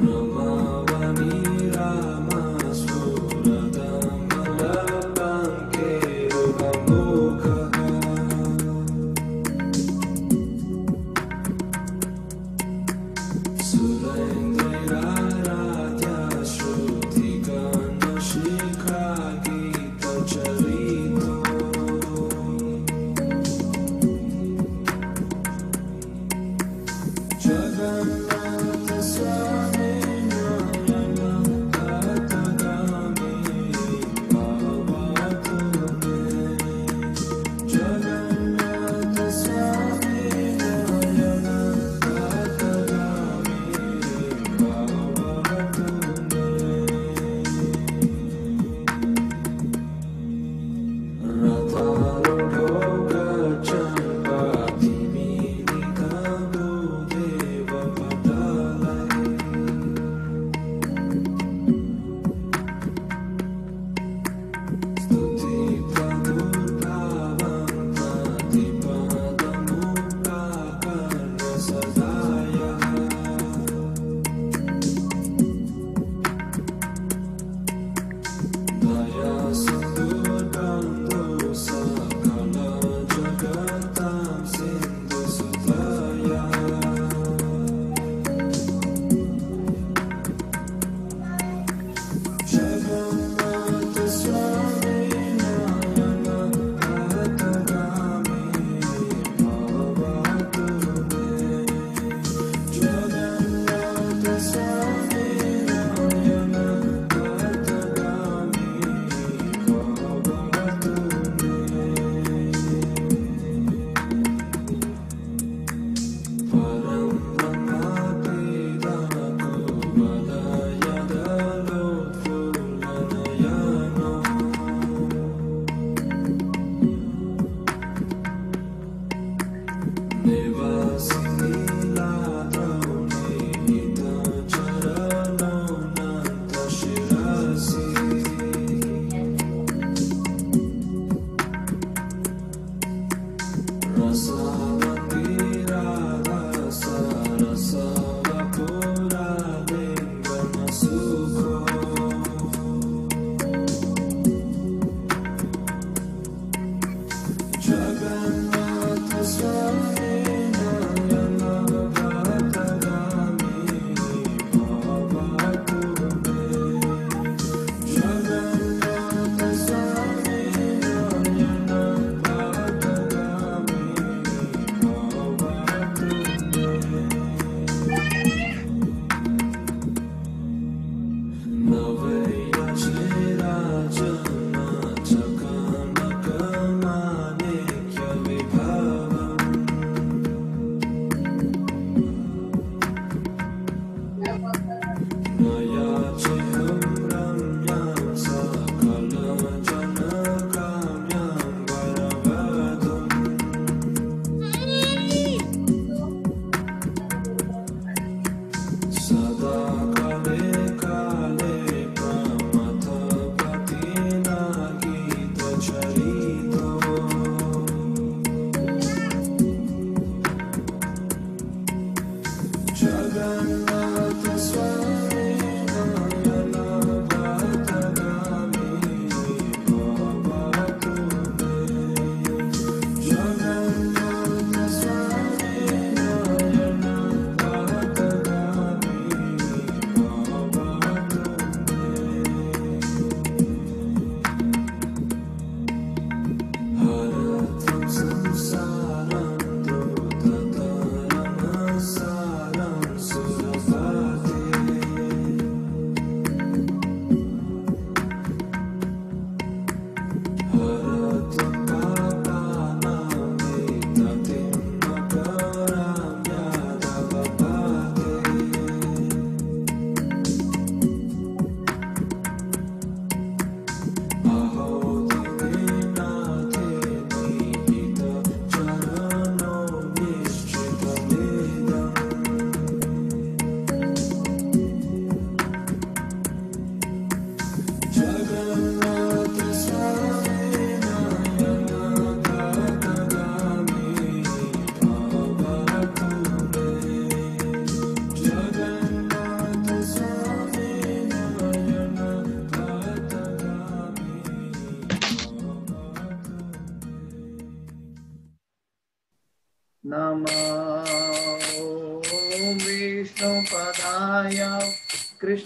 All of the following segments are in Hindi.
no.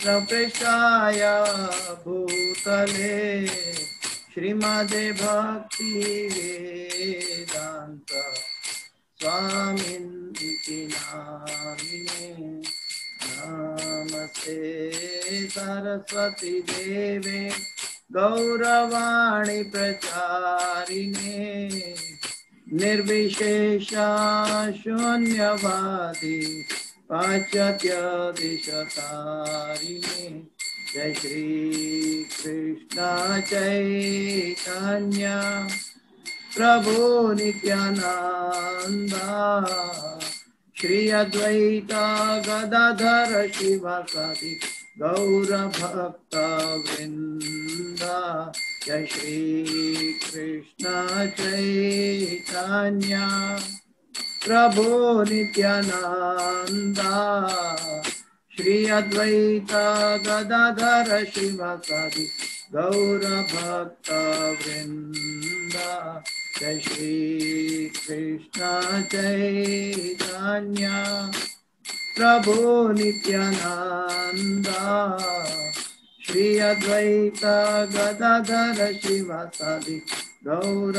कृष्णपृष्ठाय भूतले श्रीमदे भक्ति वेदांत स्वामिन्ति नामिने। नमस्ते सरस्वती देवे गौरवाणी प्रचारिणे। निर्विशेषा शून्यवादी पाश्चात्यदिशतारिणे। जय श्री कृष्ण चैतन्य प्रभु नित्यानंदा श्री अद्वैता गदाधर शिवासादि गौर भक्त वृंदा जय श्री कृष्ण चैतन्य प्रभु नित्यानंदा श्री अद्वैता गदाधर शिवासादि गौर भक्त वृंदा जय श्री कृष्ण चैतन्य। प्रभु नित्यानंदा श्री अद्वैत गदाधर शिवासादि गौर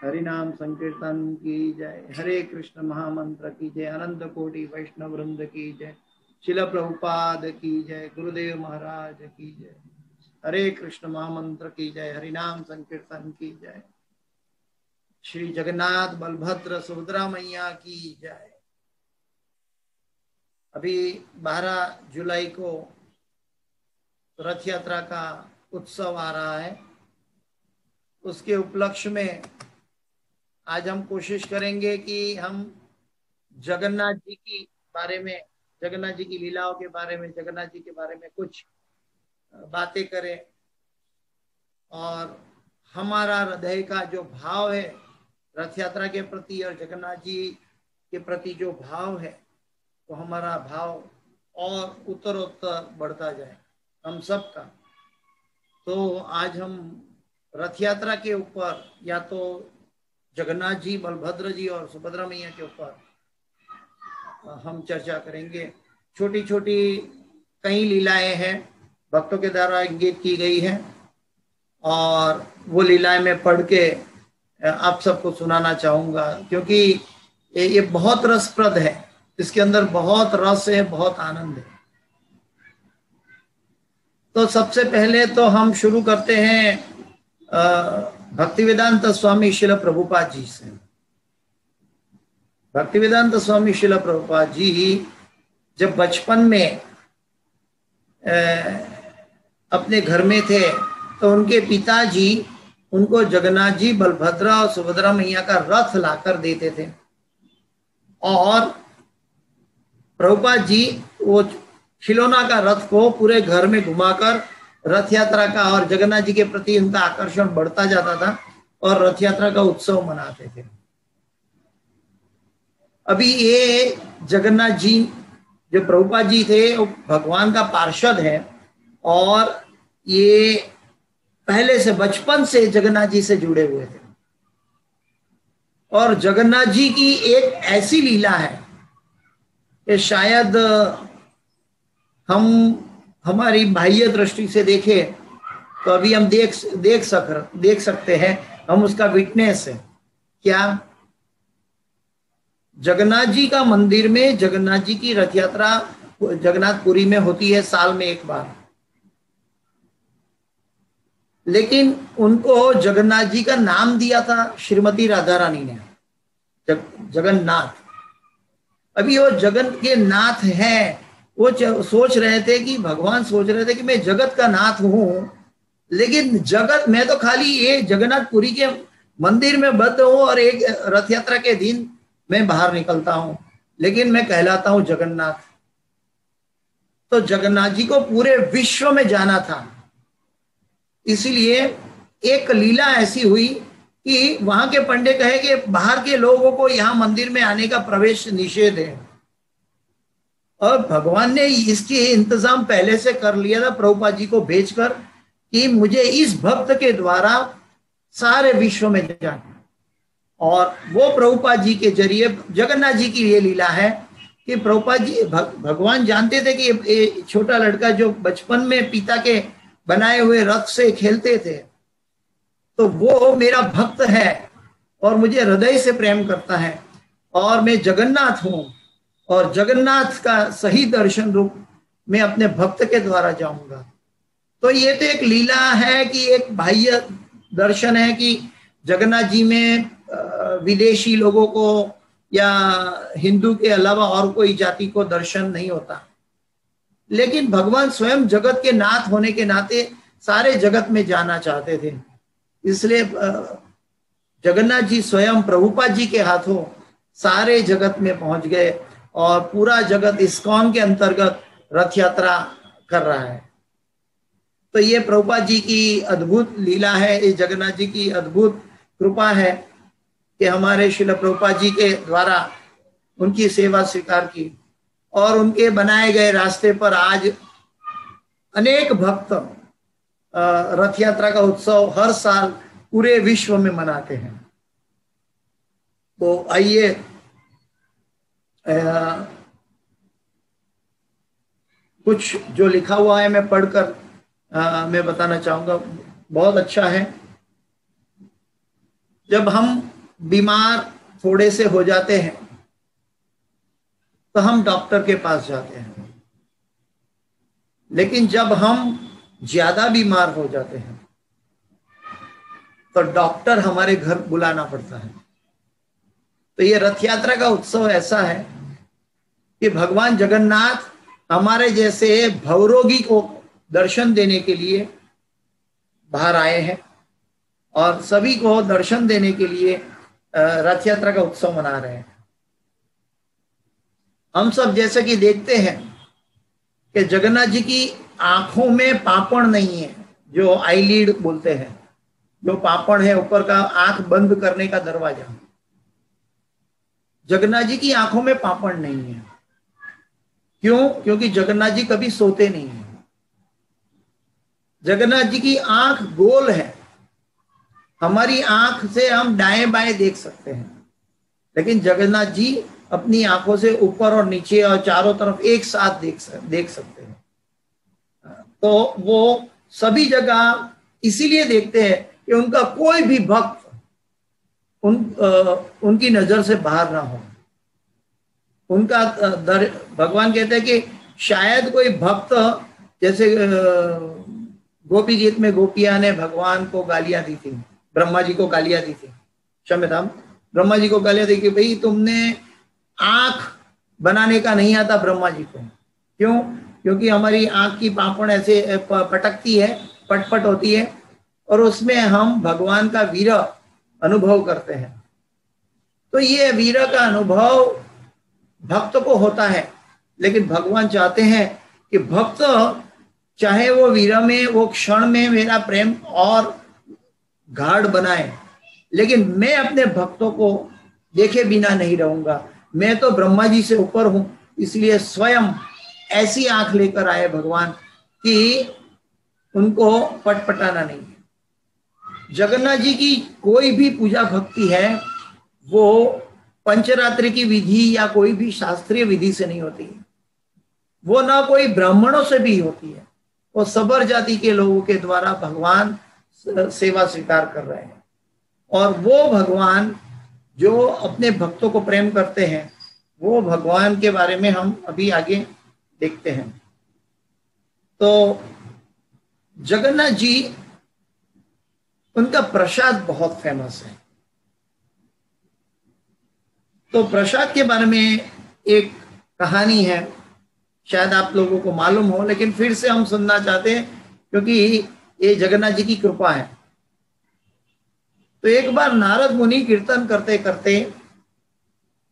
हरे हरे हरि नाम संकीर्तन की जय। हरे कृष्ण महामंत्र की जय। अनंत कोटि वैष्णव वृंद की जय। शिल प्रभुपाद की जय। गुरुदेव महाराज की जय। हरे कृष्ण महामंत्र की जय। हरि नाम संकीर्तन की जय। श्री जगन्नाथ बलभद्र सुभद्रा मैया की जय। अभी 12 जुलाई को रथ यात्रा का उत्सव आ रहा है। उसके उपलक्ष्य में आज हम कोशिश करेंगे कि हम जगन्नाथ जी की बारे में, जगन्नाथ जी की लीलाओं के बारे में, जगन्नाथ जी के बारे में कुछ बातें करें। और हमारा हृदय का जो भाव है रथ यात्रा के प्रति और जगन्नाथ जी के प्रति जो भाव है तो हमारा भाव और उत्तरोत्तर बढ़ता जाए, हम सबका। तो आज हम रथ यात्रा के ऊपर या तो जगन्नाथ जी बलभद्र जी और सुभद्रा मैया के ऊपर हम चर्चा करेंगे। छोटी छोटी कई लीलाएँ हैं भक्तों के द्वारा इंगित की गई है और वो लीलाएँ मैं पढ़ के आप सबको सुनाना चाहूँगा क्योंकि ये, बहुत रसप्रद है। इसके अंदर बहुत रस है बहुत आनंद है। तो सबसे पहले तो हम शुरू करते हैं भक्ति वेदांत स्वामी शिल प्रभुपाद जी से। भक्ति वेदांत स्वामी शिल प्रभुपाद जी जब बचपन में अपने घर में थे तो उनके पिताजी उनको जगन्नाथ जी बलभद्रा और सुभद्रा मैया का रथ लाकर देते थे। और प्रभुपाद जी वो खिलौना का रथ को पूरे घर में घुमाकर रथ यात्रा का और जगन्नाथ जी के प्रति उनका आकर्षण बढ़ता जाता था और रथ यात्रा का उत्सव मनाते थे। अभी ये जगन्नाथ जी, जो प्रभुपा जी थे, वो भगवान का पार्षद है और ये पहले से, बचपन से जगन्नाथ जी से जुड़े हुए थे। और जगन्नाथ जी की एक ऐसी लीला है कि शायद हम हमारी बाह्य दृष्टि से देखे तो अभी हम देख देख सक देख सकते हैं हम उसका विटनेस है। क्या? जगन्नाथ जी का मंदिर में जगन्नाथ जी की रथ यात्रा जगन्नाथपुरी में होती है साल में एक बार। लेकिन उनको जगन्नाथ जी का नाम दिया था श्रीमती राधा रानी ने जग, जगन्नाथ। अभी वो जगन के नाथ हैं वो सोच रहे थे कि, भगवान सोच रहे थे कि मैं जगत का नाथ हूँ, लेकिन जगत, मैं तो खाली ये जगन्नाथपुरी के मंदिर में बद्ध हूँ और एक रथ यात्रा के दिन मैं बाहर निकलता हूँ, लेकिन मैं कहलाता हूँ जगन्नाथ। तो जगन्नाथ जी को पूरे विश्व में जाना था। इसलिए एक लीला ऐसी हुई कि वहाँ के पंडे कहे कि बाहर के लोगों को यहाँ मंदिर में आने का प्रवेश निषेध है। और भगवान ने इसके इंतज़ाम पहले से कर लिया था प्रभुपा जी को भेजकर कि मुझे इस भक्त के द्वारा सारे विश्व में जाना। और वो प्रभुपा जी के ज़रिए जगन्नाथ जी की ये लीला है कि प्रभुपा जी भग, भगवान जानते थे कि ये छोटा लड़का जो बचपन में पिता के बनाए हुए रथ से खेलते थे तो वो मेरा भक्त है और मुझे हृदय से प्रेम करता है और मैं जगन्नाथ हूँ। और जगन्नाथ का सही दर्शन रूप मैं अपने भक्त के द्वारा जाऊँगा। तो ये तो एक लीला है कि एक बाह्य दर्शन है कि जगन्नाथ जी में विदेशी लोगों को या हिंदू के अलावा और कोई जाति को दर्शन नहीं होता। लेकिन भगवान स्वयं जगत के नाथ होने के नाते सारे जगत में जाना चाहते थे। इसलिए जगन्नाथ जी स्वयं प्रभुपा जी के हाथों सारे जगत में पहुँच गए। और पूरा जगत इस्कॉन के अंतर्गत रथ यात्रा कर रहा है। तो ये प्रभुपा जी की अद्भुत लीला है इस जगन्नाथ जी की अद्भुत कृपा है कि हमारे शिल प्रभुपा जी के द्वारा उनकी सेवा स्वीकार की और उनके बनाए गए रास्ते पर आज अनेक भक्त रथ यात्रा का उत्सव हर साल पूरे विश्व में मनाते हैं। तो आइए कुछ जो लिखा हुआ है मैं पढ़कर मैं बताना चाहूँगा, बहुत अच्छा है। जब हम बीमार थोड़े से हो जाते हैं तो हम डॉक्टर के पास जाते हैं। लेकिन जब हम ज़्यादा बीमार हो जाते हैं तो डॉक्टर हमारे घर बुलाना पड़ता है। तो ये रथ यात्रा का उत्सव ऐसा है कि भगवान जगन्नाथ हमारे जैसे भवरोगी को दर्शन देने के लिए बाहर आए हैं और सभी को दर्शन देने के लिए रथ यात्रा का उत्सव मना रहे हैं। हम सब जैसे कि देखते हैं कि जगन्नाथ जी की आँखों में पापड़ नहीं है, जो आईलीड बोलते हैं, जो पापड़ है ऊपर का आँख बंद करने का दरवाज़ा। जगन्नाथ जी की आँखों में पापड़ नहीं है। क्यों? क्योंकि जगन्नाथ जी कभी सोते नहीं है। जगन्नाथ जी की आँख गोल है। हमारी आँख से हम दाएँ बाएँ देख सकते हैं। लेकिन जगन्नाथ जी अपनी आँखों से ऊपर और नीचे और चारों तरफ़ एक साथ देख देख सकते हैं। तो वो सभी जगह इसीलिए देखते हैं कि उनका कोई भी भक्त उन आ, उनकी नज़र से बाहर ना हो। उनका दर, भगवान कहते हैं कि शायद कोई भक्त, जैसे गोपी गीत में गोपिया ने भगवान को गालियाँ दी थी, ब्रह्मा जी को गालियाँ दी थी क्षम्यता ब्रह्मा जी को गालियाँ दी कि भाई तुमने आँख बनाने का नहीं आता ब्रह्मा जी को। क्यों? क्योंकि हमारी आँख की पापड़ ऐसे पटकती है, पटपट होती है, और उसमें हम भगवान का वीर अनुभव करते हैं। तो ये वीर का अनुभव भक्त को होता है। लेकिन भगवान चाहते हैं कि भक्त, चाहे वो वीर में, वो क्षण में मेरा प्रेम और गाढ़ बनाए। लेकिन मैं अपने भक्तों को देखे बिना नहीं रहूँगा। मैं तो ब्रह्मा जी से ऊपर हूँ, इसलिए स्वयं ऐसी आँख लेकर आए भगवान कि उनको पटपटाना नहीं जगन्नाथ जी की कोई भी पूजा भक्ति है, वो पंचरात्रि की विधि या कोई भी शास्त्रीय विधि से नहीं होती। है वो ना कोई ब्राह्मणों से भी होती है। वो सबर जाति के लोगों के द्वारा भगवान सेवा स्वीकार कर रहे हैं। और वो भगवान जो अपने भक्तों को प्रेम करते हैं, वो भगवान के बारे में हम अभी आगे देखते हैं। तो जगन्नाथ जी, उनका प्रसाद बहुत फ़ेमस है। तो प्रसाद के बारे में एक कहानी है। शायद आप लोगों को मालूम हो, लेकिन फिर से हम सुनना चाहते हैं, क्योंकि ये जगन्नाथ जी की कृपा है। तो एक बार नारद मुनि कीर्तन करते करते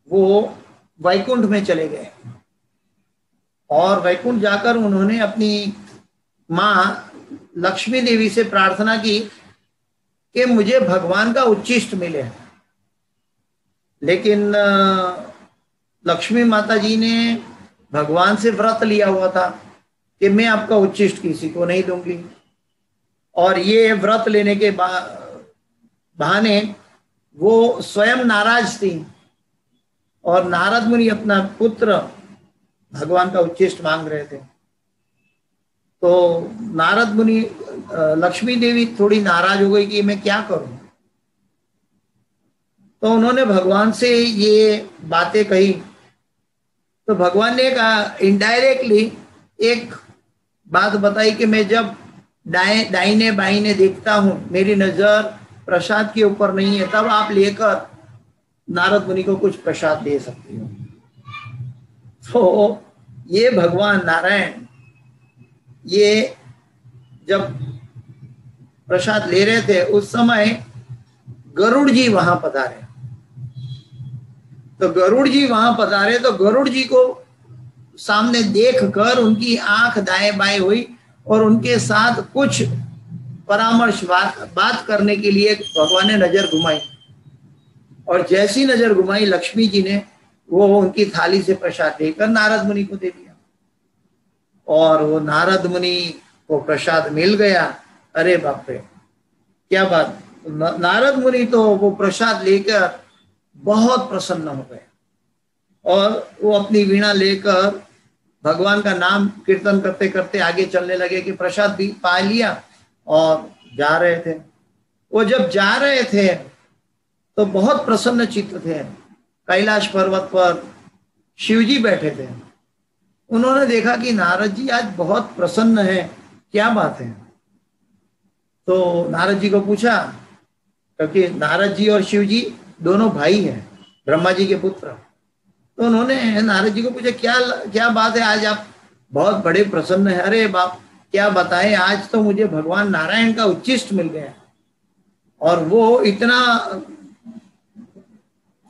वो वैकुंठ में चले गए। और वैकुंठ जाकर उन्होंने अपनी माँ लक्ष्मी देवी से प्रार्थना की कि मुझे भगवान का उच्चिष्ट मिले। लेकिन लक्ष्मी माता जी ने भगवान से व्रत लिया हुआ था कि मैं आपका उच्चिष्ट किसी को नहीं दूँगी। और ये व्रत लेने के बहाने वो स्वयं नाराज़ थी और नारद मुनि अपना पुत्र भगवान का उच्चिष्ट मांग रहे थे। तो नारद मुनि लक्ष्मी देवी थोड़ी नाराज़ हो गई कि मैं क्या करूँ? तो उन्होंने भगवान से ये बातें कही। तो भगवान ने कहा इनडायरेक्टली एक बात बताई कि मैं जब दाए दाइने बाइने देखता हूँ, मेरी नज़र प्रसाद के ऊपर नहीं है, तब आप लेकर नारद मुनि को कुछ प्रसाद दे सकती हो। तो ये भगवान नारायण, ये जब प्रसाद ले रहे थे, उस समय गरुड़ जी वहाँ पधारे। तो गरुड़ जी वहाँ पधारे तो गरुड़ जी को सामने देख कर उनकी आँख दाएँ बाएँ हुई और उनके साथ कुछ परामर्श बात बात करने के लिए भगवान ने नज़र घुमाई। और जैसी नज़र घुमाई, लक्ष्मी जी ने, वो उनकी थाली से प्रसाद देकर नारद मुनि को दे दिया। और वो नारद मुनि को प्रसाद मिल गया। अरे बाप रे, क्या बात! नारद मुनि तो वो प्रसाद लेकर बहुत प्रसन्न हो गए। और वो अपनी वीणा लेकर भगवान का नाम कीर्तन करते करते आगे चलने लगे कि प्रसाद भी पा लिया और जा रहे थे। वो जब जा रहे थे तो बहुत प्रसन्न चित्त थे। कैलाश पर्वत पर शिव जी बैठे थे। उन्होंने देखा कि नारद जी आज बहुत प्रसन्न है। क्या बात है। तो नारद जी को पूछा, क्योंकि नारद जी और शिव जी दोनों भाई हैं, ब्रह्मा जी के पुत्र। तो उन्होंने नारद जी को पूछा, क्या क्या बात है? आज आप बहुत बड़े प्रसन्न है। अरे बाप, क्या बताएँ? आज तो मुझे भगवान नारायण का उच्चिष्ट मिल गया और वो इतना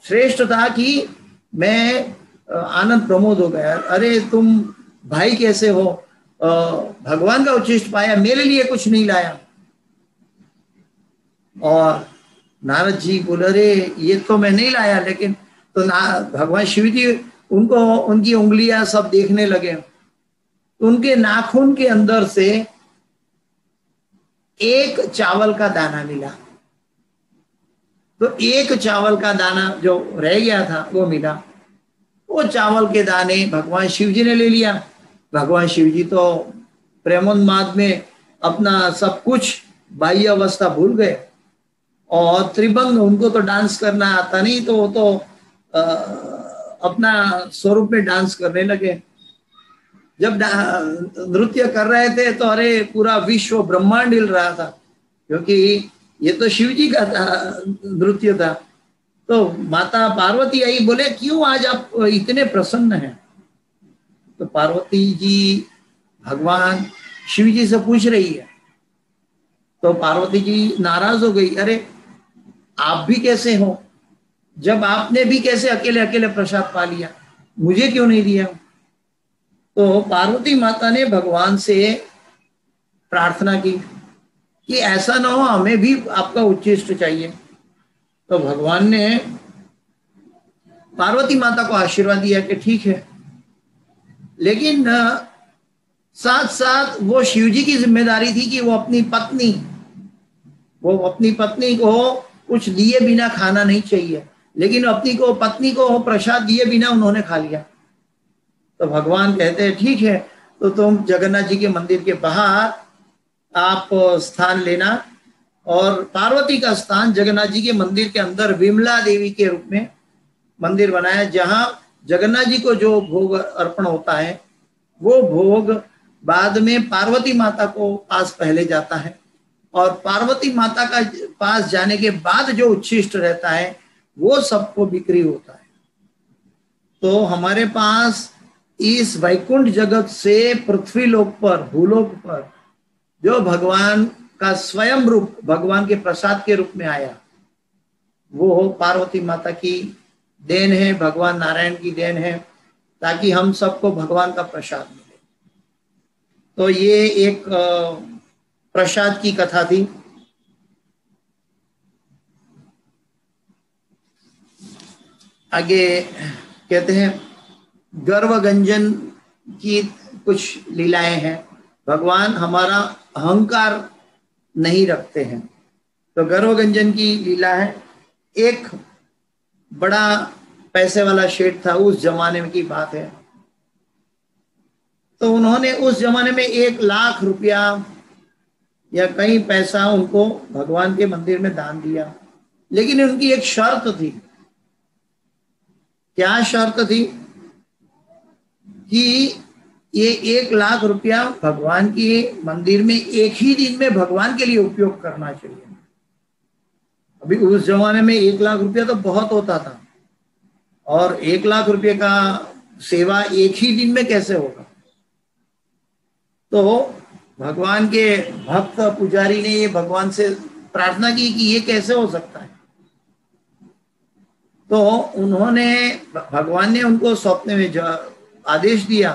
श्रेष्ठ था कि मैं आनंद प्रमोद हो गया। अरे, तुम भाई कैसे हो? भगवान का उच्चिष्ट पाया, मेरे लिए कुछ नहीं लाया। और नारद जी बोले, अरे, ये तो मैं नहीं लाया। लेकिन तो ना, भगवान शिव जी उनको, उनकी उंगलियाँ सब देखने लगे। तो उनके नाखून के अंदर से एक चावल का दाना मिला। तो एक चावल का दाना जो रह गया था, वो मिला। वो चावल के दाने भगवान शिव जी ने ले लिया। भगवान शिव जी तो प्रेमोन्माद में अपना सब कुछ बाह्य अवस्था भूल गए। और त्रिभंग उनको तो डांस करना आता नहीं तो वो तो आ, अपना स्वरूप में डांस करने लगे। जब नृत्य कर रहे थे तो अरे पूरा विश्व ब्रह्मांड हिल रहा था क्योंकि ये तो शिव जी का नृत्य था। तो माता पार्वती आई बोले क्यों आज आप इतने प्रसन्न हैं? तो पार्वती जी भगवान शिव जी से पूछ रही है। तो पार्वती जी नाराज़ हो गई अरे आप भी कैसे हो? जब आपने भी कैसे अकेले अकेले प्रसाद पा लिया, मुझे क्यों नहीं दिया? तो पार्वती माता ने भगवान से प्रार्थना की कि ऐसा ना हो, हमें भी आपका उच्चिष्ट चाहिए। तो भगवान ने पार्वती माता को आशीर्वाद दिया कि ठीक है। लेकिन साथ साथ वो शिवजी की ज़िम्मेदारी थी कि वो अपनी पत्नी, वो अपनी पत्नी को कुछ दिए बिना खाना नहीं चाहिए। लेकिन अपनी को, पत्नी को प्रसाद दिए बिना उन्होंने खा लिया। तो भगवान कहते हैं, ठीक है तो तुम जगन्नाथ जी के मंदिर के बाहर आप स्थान लेना और पार्वती का स्थान जगन्नाथ जी के मंदिर के अंदर विमला देवी के रूप में मंदिर बनाया, जहाँ जगन्नाथ जी को जो भोग अर्पण होता है, वो भोग बाद में पार्वती माता को पास पहले जाता है। और पार्वती माता का पास जाने के बाद जो उच्छिष्ट रहता है, वो सबको बिक्री होता है। तो हमारे पास इस वैकुंठ जगत से पृथ्वी लोक पर, भूलोक पर, जो भगवान का स्वयं रूप, भगवान के प्रसाद के रूप में आया, वो हो पार्वती माता की देन है, भगवान नारायण की देन है, ताकि हम सबको भगवान का प्रसाद मिले। तो ये एक प्रसाद की कथा थी। आगे कहते हैं, गर्वगंजन की कुछ लीलाएँ हैं। भगवान हमारा अहंकार नहीं रखते हैं। तो गर्वगंजन की लीला है। एक बड़ा पैसे वाला शेठ था, उस जमाने में की बात है। तो उन्होंने उस जमाने में एक लाख रुपया या कई पैसा उनको भगवान के मंदिर में दान दिया। लेकिन उनकी एक शर्त थी। क्या शर्त थी? कि ये एक लाख रुपया भगवान के मंदिर में एक ही दिन में भगवान के लिए उपयोग करना चाहिए। अभी उस जमाने में एक लाख रुपया तो बहुत होता था। और एक लाख रुपये का सेवा एक ही दिन में कैसे होगा? तो भगवान के भक्त पुजारी ने ये भगवान से प्रार्थना की कि ये कैसे हो सकता है? तो उन्होंने, भगवान ने उनको सौंपने में आदेश दिया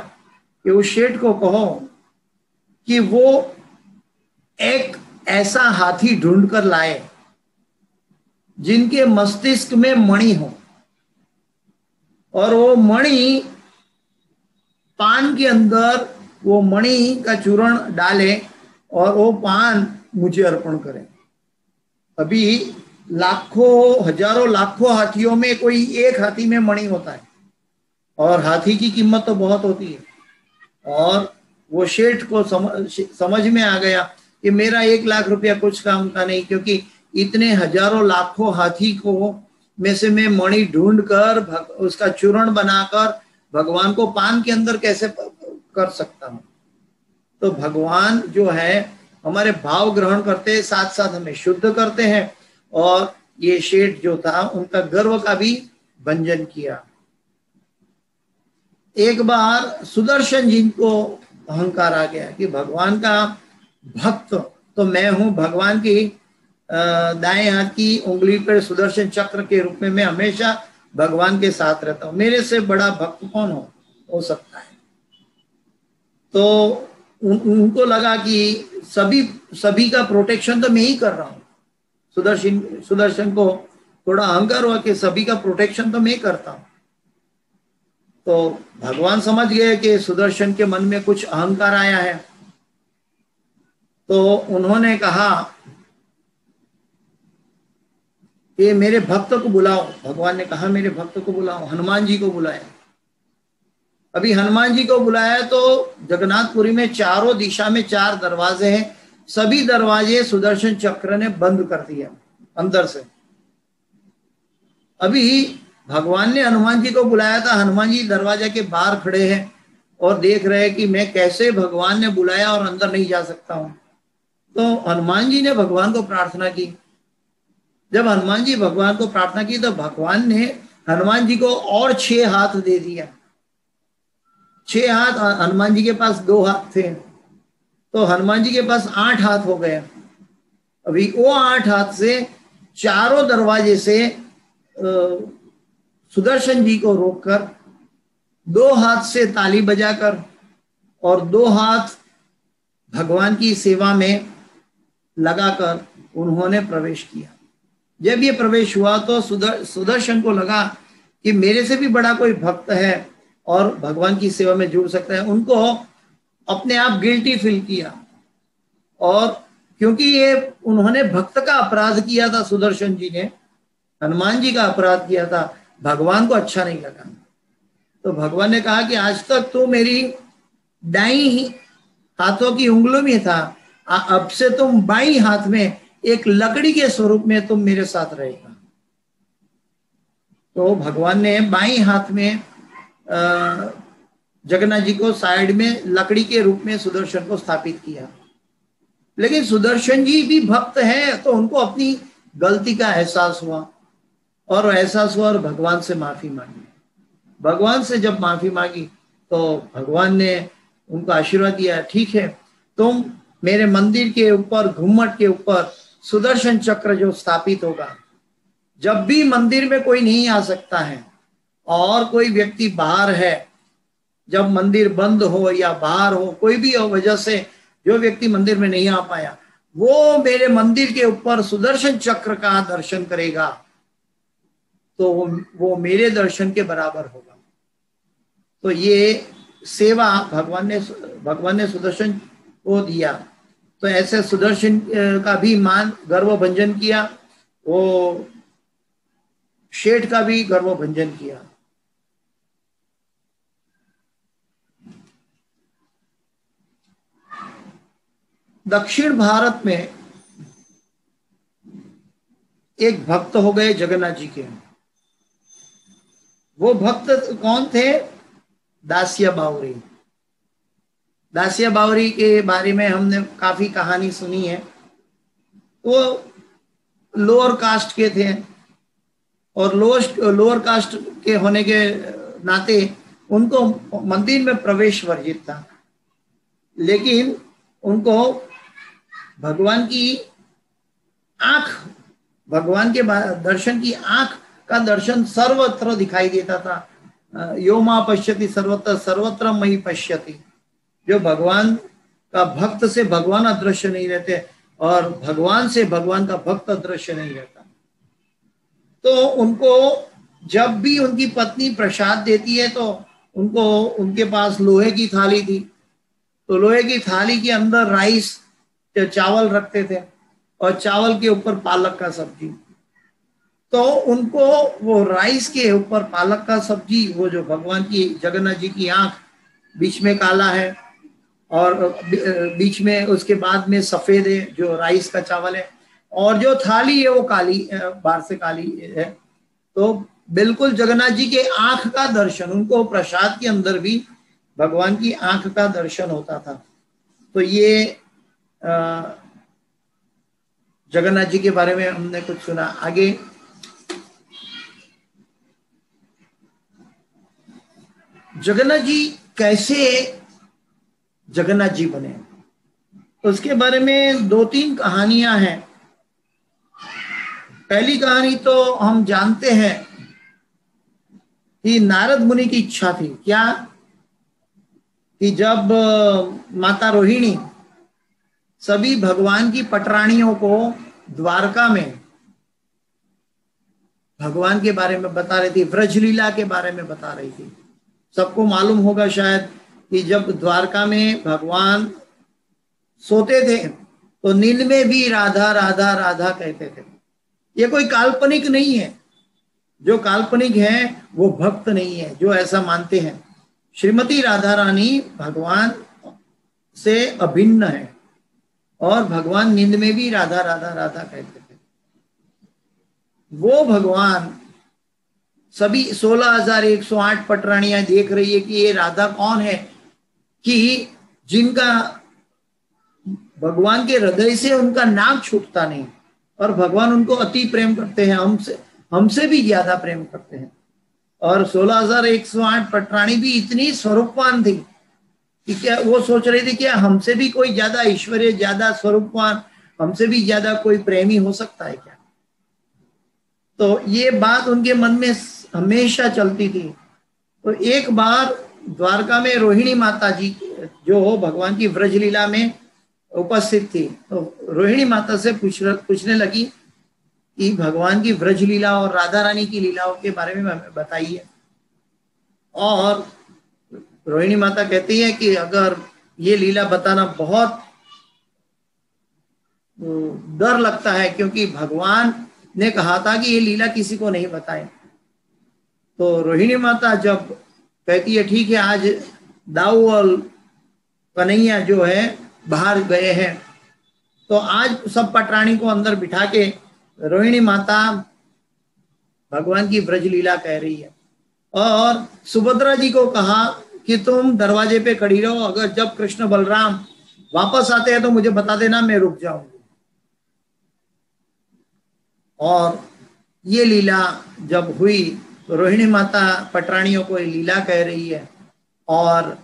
कि उस शेठ को कहो कि वो एक ऐसा हाथी ढूंढ कर लाए जिनके मस्तिष्क में मणि हो। और वो मणि पान के अंदर वो मणि का चूर्ण डाले और वो पान मुझे अर्पण करें। अभी लाखों, हज़ारों, लाखों हाथियों में कोई एक हाथी में मणि होता है और हाथी की कीमत तो बहुत होती है। और वो शेठ को समझ समझ में आ गया कि मेरा एक लाख रुपया कुछ काम का नहीं, क्योंकि इतने हज़ारों, लाखों हाथी को में से मैं मणि ढूंढ कर उसका चूर्ण बनाकर, भगवान को पान के अंदर कैसे कर सकता हूँ। तो भगवान जो है, हमारे भाव ग्रहण करते साथ साथ हमें शुद्ध करते हैं और ये शेठ जो था, उनका गर्व का भी भंजन किया। एक बार सुदर्शन जी को अहंकार आ गया कि भगवान का भक्त तो मैं हूँ, भगवान की दाएँ हाथ की उंगली पर सुदर्शन चक्र के रूप में मैं हमेशा भगवान के साथ रहता हूँ। मेरे से बड़ा भक्त कौन हो? हो सकता है। तो उन, उनको लगा कि सभी सभी का प्रोटेक्शन तो मैं ही कर रहा हूँ। सुदर्शन सुदर्शन को थोड़ा अहंकार हुआ कि सभी का प्रोटेक्शन तो मैं करता हूँ। तो भगवान समझ गए कि सुदर्शन के मन में कुछ अहंकार आया है। तो उन्होंने कहा कि मेरे भक्त को बुलाओ। भगवान ने कहा मेरे भक्त को बुलाओ हनुमान जी को बुलाया अभी हनुमान जी को बुलाया तो जगन्नाथपुरी में चारों दिशा में चार दरवाजे हैं। सभी दरवाजे सुदर्शन चक्र ने बंद कर दिया अंदर से। अभी भगवान ने हनुमान जी को बुलाया था, हनुमान जी दरवाजे के बाहर खड़े हैं और देख रहे हैं कि मैं कैसे भगवान ने बुलाया और अंदर नहीं जा सकता हूँ। तो हनुमान जी ने भगवान को प्रार्थना की। जब हनुमान जी भगवान को प्रार्थना की तो भगवान ने हनुमान जी को और छह हाथ दे दिया। छह हाथ हनुमान जी के पास दो हाथ थे। तो हनुमान जी के पास आठ हाथ हो गए। अभी वो आठ हाथ से चारों दरवाजे से सुदर्शन जी को रोककर, दो हाथ से ताली बजाकर, और दो हाथ भगवान की सेवा में लगाकर उन्होंने प्रवेश किया। जब ये प्रवेश हुआ तो सुदर्शन को लगा कि मेरे से भी बड़ा कोई भक्त है और भगवान की सेवा में जुड़ सकता है। उनको अपने आप गिल्टी फील किया। और क्योंकि ये उन्होंने भक्त का अपराध किया था, सुदर्शन जी ने, हनुमान जी का अपराध किया था, भगवान को अच्छा नहीं लगा। तो भगवान ने कहा कि आज तक तू मेरी दाई हाथों की उंगलों में था। अब से तुम बाई हाथ में एक लकड़ी के स्वरूप में तुम मेरे साथ रहेगा। तो भगवान ने बाई हाथ में जगन्नाथ जी को साइड में लकड़ी के रूप में सुदर्शन को स्थापित किया। लेकिन सुदर्शन जी भी भक्त हैं तो उनको अपनी गलती का एहसास हुआ। और एहसास हुआ और भगवान से माफ़ी मांगी। भगवान से जब माफ़ी मांगी तो भगवान ने उनको आशीर्वाद दिया, ठीक है, तुम मेरे मंदिर के ऊपर घुम्मट के ऊपर सुदर्शन चक्र जो स्थापित होगा, जब भी मंदिर में कोई नहीं आ सकता है और कोई व्यक्ति बाहर है, जब मंदिर बंद हो या बाहर हो, कोई भी वजह से जो व्यक्ति मंदिर में नहीं आ पाया, वो मेरे मंदिर के ऊपर सुदर्शन चक्र का दर्शन करेगा तो वो वो मेरे दर्शन के बराबर होगा। तो ये सेवा भगवान ने भगवान ने सुदर्शन को दिया। तो ऐसे सुदर्शन का भी मान गर्व भंजन किया, वो, शेठ का भी गर्व भंजन किया। दक्षिण भारत में एक भक्त हो गए जगन्नाथ जी के। वो भक्त कौन थे? दासिया बावरी। दासिया बावरी के बारे में हमने काफ़ी कहानी सुनी है। वो लोअर कास्ट के थे और लोअर लोअर कास्ट के होने के नाते उनको मंदिर में प्रवेश वर्जित था। लेकिन उनको भगवान की आँख, भगवान के दर्शन की आँख का दर्शन सर्वत्र दिखाई देता था। योमा पश्यति सर्वत्र सर्वत्र मई पश्यति। जो भगवान का भक्त से भगवान अदृश्य नहीं रहते और भगवान से भगवान का भक्त अदृश्य नहीं रहता। तो उनको जब भी उनकी पत्नी प्रसाद देती है तो उनको उनके पास लोहे की थाली थी। तो लोहे की थाली के अंदर राइस चावल रखते थे और चावल के ऊपर पालक का सब्ज़ी। तो उनको वो राइस के ऊपर पालक का सब्ज़ी, वो जो भगवान की, जगन्नाथ जी की आँख बीच में काला है और बीच में उसके बाद में सफ़ेद है, जो राइस का चावल है। और जो थाली है वो काली बाहर से काली है। तो बिल्कुल जगन्नाथ जी के आँख का दर्शन, उनको प्रसाद के अंदर भी भगवान की आँख का दर्शन होता था। तो ये जगन्नाथ जी के बारे में हमने कुछ सुना। आगे। जगन्नाथ जी कैसे जगन्नाथ जी बने? उसके बारे में दो तीन कहानियाँ हैं। पहली कहानी तो हम जानते हैं कि नारद मुनि की इच्छा थी। क्या? कि जब माता रोहिणी सभी भगवान की पटरानियों को द्वारका में, भगवान के बारे में बता रही थी, व्रजलीला के बारे में बता रही थी। सबको मालूम होगा शायद कि जब द्वारका में भगवान सोते थे तो नींद में भी राधा राधा राधा कहते थे। ये कोई काल्पनिक नहीं है। जो काल्पनिक है, वो भक्त नहीं है, जो ऐसा मानते हैं। श्रीमती राधा रानी भगवान से अभिन्न है। और भगवान नींद में भी राधा राधा राधा कहते थे। वो भगवान सभी सोलह हज़ार एक सौ आठ पटरानियाँ देख रही है कि ये राधा कौन है? कि जिनका भगवान के हृदय से उनका नाम छूटता नहीं। और भगवान उनको अति प्रेम करते हैं, हमसे हमसे भी ज़्यादा प्रेम करते हैं। और सोलह हज़ार एक सौ आठ पटरानी भी इतनी स्वरूपवान थी कि क्या वो सोच रही थी क्या हमसे भी कोई ज़्यादा ईश्वरीय ज़्यादा स्वरूपवान, हमसे भी ज़्यादा कोई प्रेमी हो सकता है क्या? तो ये बात उनके मन में हमेशा चलती थी। तो एक बार द्वारका में रोहिणी माता जी जो हो, भगवान की व्रजलीला में उपस्थित थी तो रोहिणी माता से पूछ पूछने लगी कि भगवान की व्रज लीला और राधा रानी की लीलाओं के बारे में हमें बताइए। और रोहिणी माता कहती है कि अगर ये लीला बताना बहुत डर लगता है, क्योंकि भगवान ने कहा था कि ये लीला किसी को नहीं बताए। तो रोहिणी माता जब कहती है, ठीक है, आज दाऊ और कन्हैया जो है, बाहर गए हैं। तो आज सब पटराणी को अंदर बिठा के रोहिणी माता भगवान की ब्रज लीला कह रही है। और सुभद्रा जी को कहा कि तुम दरवाजे पे खड़ी रहो, अगर जब कृष्ण बलराम वापस आते हैं तो मुझे बता देना, मैं रुक जाऊँगी। और ये लीला जब हुई तो रोहिणी माता पटरानियों को ये लीला कह रही है, और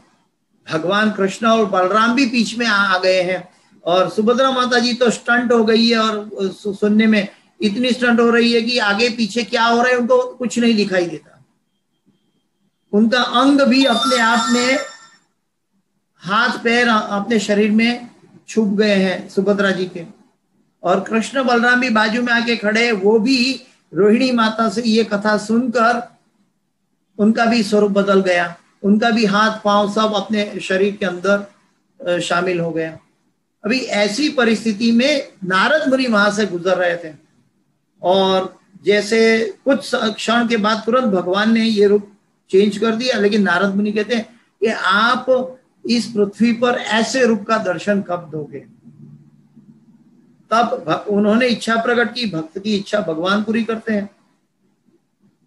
भगवान कृष्ण और बलराम भी बीच में आ गए हैं, और सुभद्रा माता जी तो स्टंट हो गई है, और सुनने में इतनी स्टंट हो रही है कि आगे पीछे क्या हो रहा है उनको कुछ नहीं दिखाई देता। उनका अंग भी अपने आप में हाथ, पैर अपने शरीर में छुप गए हैं, सुभद्रा जी के। और कृष्ण बलराम भी बाजू में आके खड़े, वो भी रोहिणी माता से ये कथा सुनकर उनका भी स्वरूप बदल गया। उनका भी हाथ, पाँव सब अपने शरीर के अंदर शामिल हो गया अभी ऐसी परिस्थिति में नारद मुनि वहाँ से गुजर रहे थे। और जैसे कुछ क्षण के बाद तुरंत भगवान ने ये रूप चेंज कर दिया, लेकिन नारद मुनि कहते हैं कि आप इस पृथ्वी पर ऐसे रूप का दर्शन कब दोगे? तब उन्होंने इच्छा प्रकट की, भक्त की इच्छा भगवान पूरी करते हैं।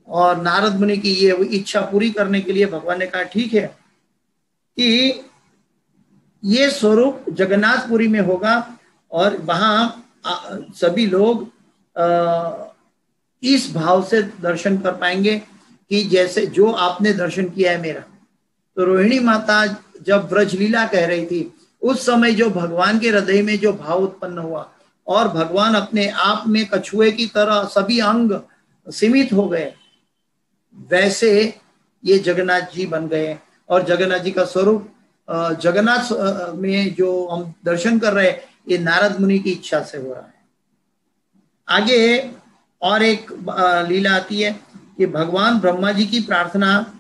और नारद मुनि की ये इच्छा पूरी करने के लिए भगवान ने कहा, ठीक है, कि ये स्वरूप जगन्नाथपुरी में होगा और वहाँ सभी लोग इस भाव से दर्शन कर पाएँगे। कि जैसे जो आपने दर्शन किया है मेरा। तो रोहिणी माता जब व्रज लीला कह रही थी, उस समय जो भगवान के हृदय में जो भाव उत्पन्न हुआ और भगवान अपने आप में कछुए की तरह सभी अंग सीमित हो गए, वैसे ये जगन्नाथ जी बन गए। और जगन्नाथ जी का स्वरूप जगन्नाथ में जो हम दर्शन कर रहे हैं, ये नारद मुनि की इच्छा से हो रहा है। आगे और एक लीला आती है। कि भगवान ब्रह्मा जी की प्रार्थना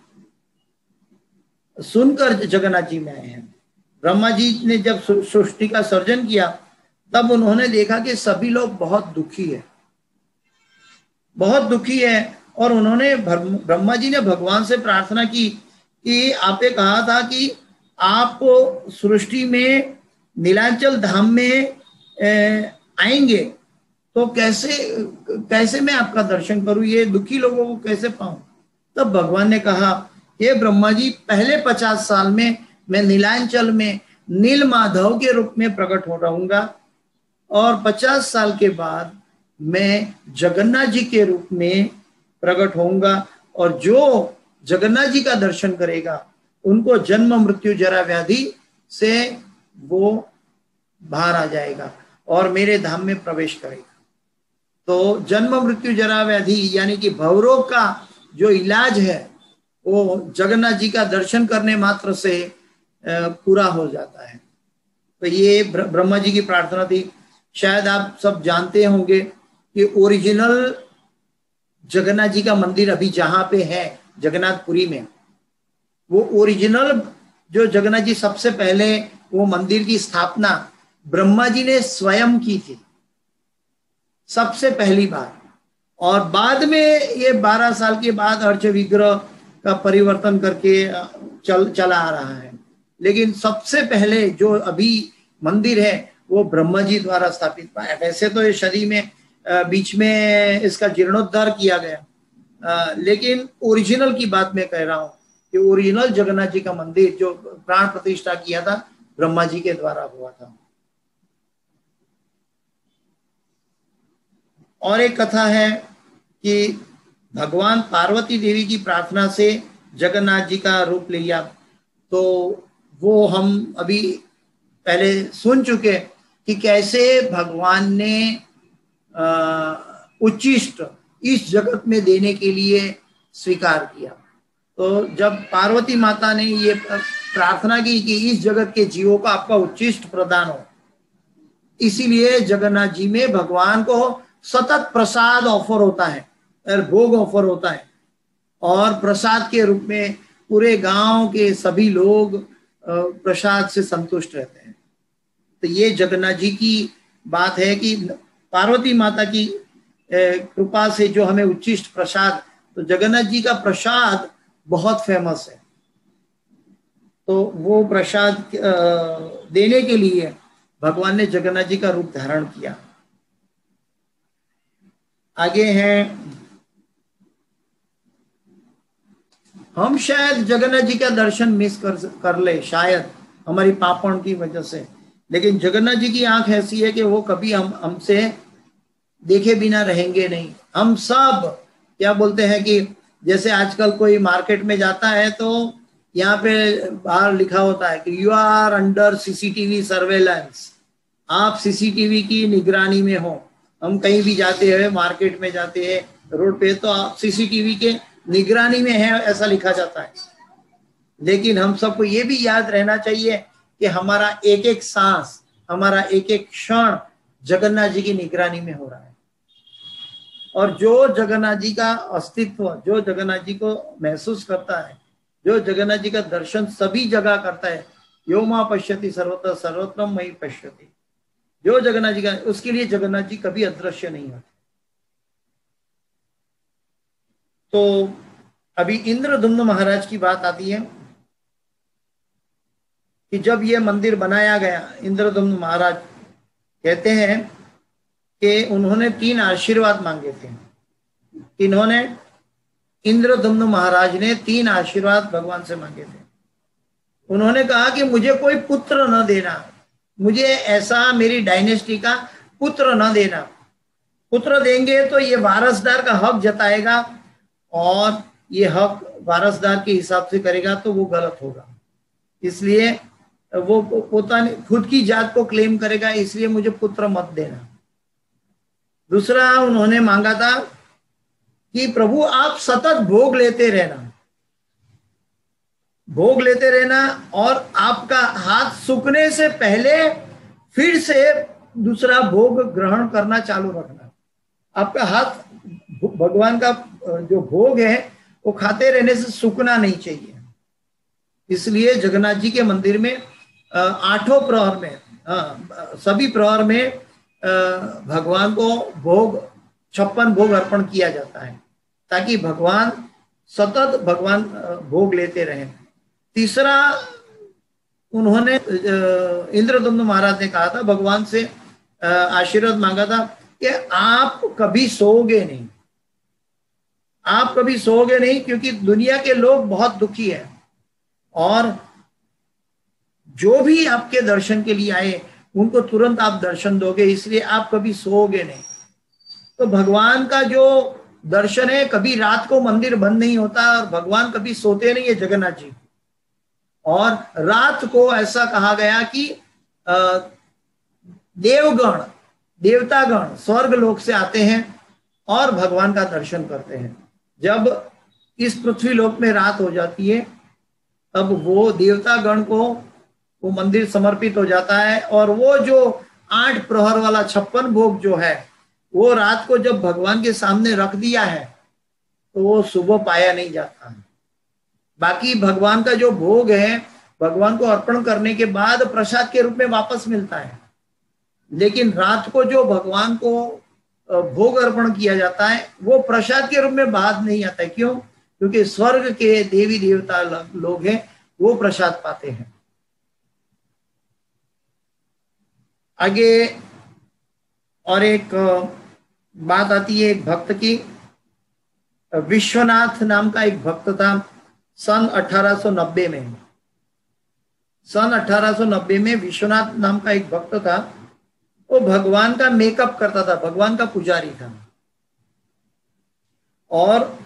सुनकर जगन्नाथ जी में आए हैं। ब्रह्मा जी ने जब सृष्टि का सर्जन किया, तब उन्होंने देखा कि सभी लोग बहुत दुखी है। बहुत दुखी है और उन्होंने ब्रह्मा जी ने भगवान से प्रार्थना की कि आपने कहा था कि आप सृष्टि में, नीलांचल धाम में आएँगे। तो कैसे कैसे मैं आपका दर्शन करूँ? ये दुखी लोगों को कैसे पाऊँ? तब भगवान ने कहा ये ब्रह्मा जी, पहले पचास साल में मैं नीलांचल में नील माधव के रूप में प्रकट हो रहूँगा और पचास साल के बाद मैं जगन्नाथ जी के रूप में प्रकट होऊँगा और जो जगन्नाथ जी का दर्शन करेगा, उनको जन्म, मृत्यु, जरा व्याधि से वो बाहर आ जाएगा और मेरे धाम में प्रवेश करेगा। तो जन्म मृत्यु जरा व्याधि, यानी कि भवरोग का जो इलाज है, वो जगन्नाथ जी का दर्शन करने मात्र से पूरा हो जाता है। तो ये ब्रह्मा जी की प्रार्थना थी। शायद आप सब जानते होंगे कि ओरिजिनल जगन्नाथ जी का मंदिर अभी जहाँ पे है, जगन्नाथपुरी में। वो ओरिजिनल जो जगन्नाथ जी सबसे पहले वो मंदिर की स्थापना ब्रह्मा जी ने स्वयं की थी। सबसे पहली बार और बाद में ये बारह साल के बाद अर्च विग्रह का परिवर्तन करके चल, चला आ रहा है। लेकिन सबसे पहले जो अभी मंदिर है, वो ब्रह्मा जी द्वारा स्थापित वैसे तो ये शरीर में बीच में इसका जीर्णोद्धार किया गया। लेकिन ओरिजिनल की बात मैं कह रहा हूँ कि ओरिजिनल जगन्नाथ जी का मंदिर जो प्राण प्रतिष्ठा किया था, ब्रह्मा जी के द्वारा हुआ था। और एक कथा है कि भगवान पार्वती देवी की प्रार्थना से जगन्नाथ जी का रूप ले लिया। तो वो हम अभी पहले सुन चुके कि कैसे भगवान ने उच्चिष्ट इस जगत में देने के लिए स्वीकार किया। तो जब पार्वती माता ने ये प्रार्थना की कि इस जगत के जीवों को आपका उच्चिष्ट प्रदान हो, इसीलिए जगन्नाथ जी में भगवान को सतत प्रसाद ऑफ़र होता है भोग ऑफ़र होता है। और प्रसाद के रूप में पूरे गाँव के सभी लोग प्रसाद से संतुष्ट रहते हैं। तो ये जगन्नाथ जी की बात है कि पार्वती माता की कृपा से जो हमें उच्चिष्ट प्रसाद तो जगन्नाथ जी का प्रसाद बहुत फ़ेमस है। तो वो प्रसाद देने के लिए भगवान ने जगन्नाथ जी का रूप धारण किया। आगे हैं। हम शायद जगन्नाथ जी का दर्शन मिस कर कर ले, शायद, हमारी पापण की वजह से। लेकिन जगन्नाथ जी की आँख ऐसी है कि वो कभी हम, हमसे देखे बिना रहेंगे नहीं। हम सब, क्या बोलते हैं कि जैसे आजकल कोई मार्केट में जाता है तो यहाँ पे बाहर लिखा होता है कि you are under CCTV surveillance आप सीसीटीवी की निगरानी में हो। हम कहीं भी जाते हैं, मार्केट में जाते हैं, रोड पे तो आप सीसीटीवी के निगरानी में है, ऐसा लिखा जाता है। लेकिन हम सबको ये भी याद रहना चाहिए कि हमारा एक एक सांस, हमारा एक एक क्षण जगन्नाथ जी की निगरानी में हो रहा है। और जो जगन्नाथ जी का अस्तित्व, जो जगन्नाथ जी को महसूस करता है, जो जगन्नाथ जी का दर्शन सभी जगह करता है, यो माँ पश्यति सर्वत्र सर्वोत्तम मई पश्यति। जो जगन्नाथ जी का, उसके लिए जगन्नाथ जी कभी अदृश्य नहीं होते। तो अभी इंद्रधुम्न महाराज की बात आती है कि जब ये मंदिर बनाया गया इंद्रधुम्न महाराज कहते हैं कि उन्होंने तीन आशीर्वाद मांगे थे। इन्होंने इंद्रधुम्न महाराज ने तीन आशीर्वाद भगवान से मांगे थे। उन्होंने कहा कि मुझे कोई पुत्र न देना। मुझे ऐसा मेरी डायनेस्टी का पुत्र न देना। पुत्र देंगे तो ये वारसदार का हक जताएगा और ये हक वारसदार के हिसाब से करेगा तो वो गलत होगा। इसलिए वो पोता खुद की जात को क्लेम करेगा, इसलिए मुझे पुत्र मत देना। दूसरा उन्होंने मांगा था कि प्रभु आप सतत भोग लेते रहना। भोग लेते रहना और आपका हाथ सूखने से पहले फिर से दूसरा भोग ग्रहण करना चालू रखना। आपका हाथ भगवान का, जो भोग है, वो खाते रहने से सूखना नहीं चाहिए। इसलिए जगन्नाथ जी के मंदिर में आठों प्रहर में सभी प्रहर में भगवान को भोग, छप्पन भोग अर्पण किया जाता है, ताकि भगवान सतत भगवान भोग लेते रहे। तीसरा, उन्होंने इंद्रदम्न महाराज ने कहा था, भगवान से आशीर्वाद मांगा था कि आप कभी सोओगे नहीं। आप कभी सोओगे नहीं क्योंकि दुनिया के लोग बहुत दुखी है। और जो भी आपके दर्शन के लिए आए, उनको तुरंत आप दर्शन दोगे, इसलिए आप कभी सोओगे नहीं। तो भगवान का जो दर्शन है, कभी रात को मंदिर बंद नहीं होता और भगवान कभी सोते नहीं है जगन्नाथ जी। और रात को ऐसा कहा गया कि देवगण, देवतागण स्वर्ग लोक से आते हैं और भगवान का दर्शन करते हैं। जब इस पृथ्वी लोक में रात हो जाती है, तब वो देवतागण को, वो मंदिर समर्पित हो जाता है और वो जो आठ प्रहर वाला छप्पन भोग जो है, वो रात को जब भगवान के सामने रख दिया है तो वो सुबह पाया नहीं जाता। है बाकी भगवान का जो भोग है, भगवान को अर्पण करने के बाद प्रसाद के रूप में वापस मिलता है। लेकिन रात को जो भगवान को भोग अर्पण किया जाता है, वो प्रसाद के रूप में बाद नहीं आता है। क्यों? क्योंकि स्वर्ग के देवी देवता लोग हैं, वो प्रसाद पाते हैं। आगे और एक बात आती है एक भक्त की। विश्वनाथ नाम का एक भक्त था। सन 1890 में। सन 1890 में विश्वनाथ नाम का एक भक्त था वो भगवान का मेकअप करता था भगवान का पुजारी था। और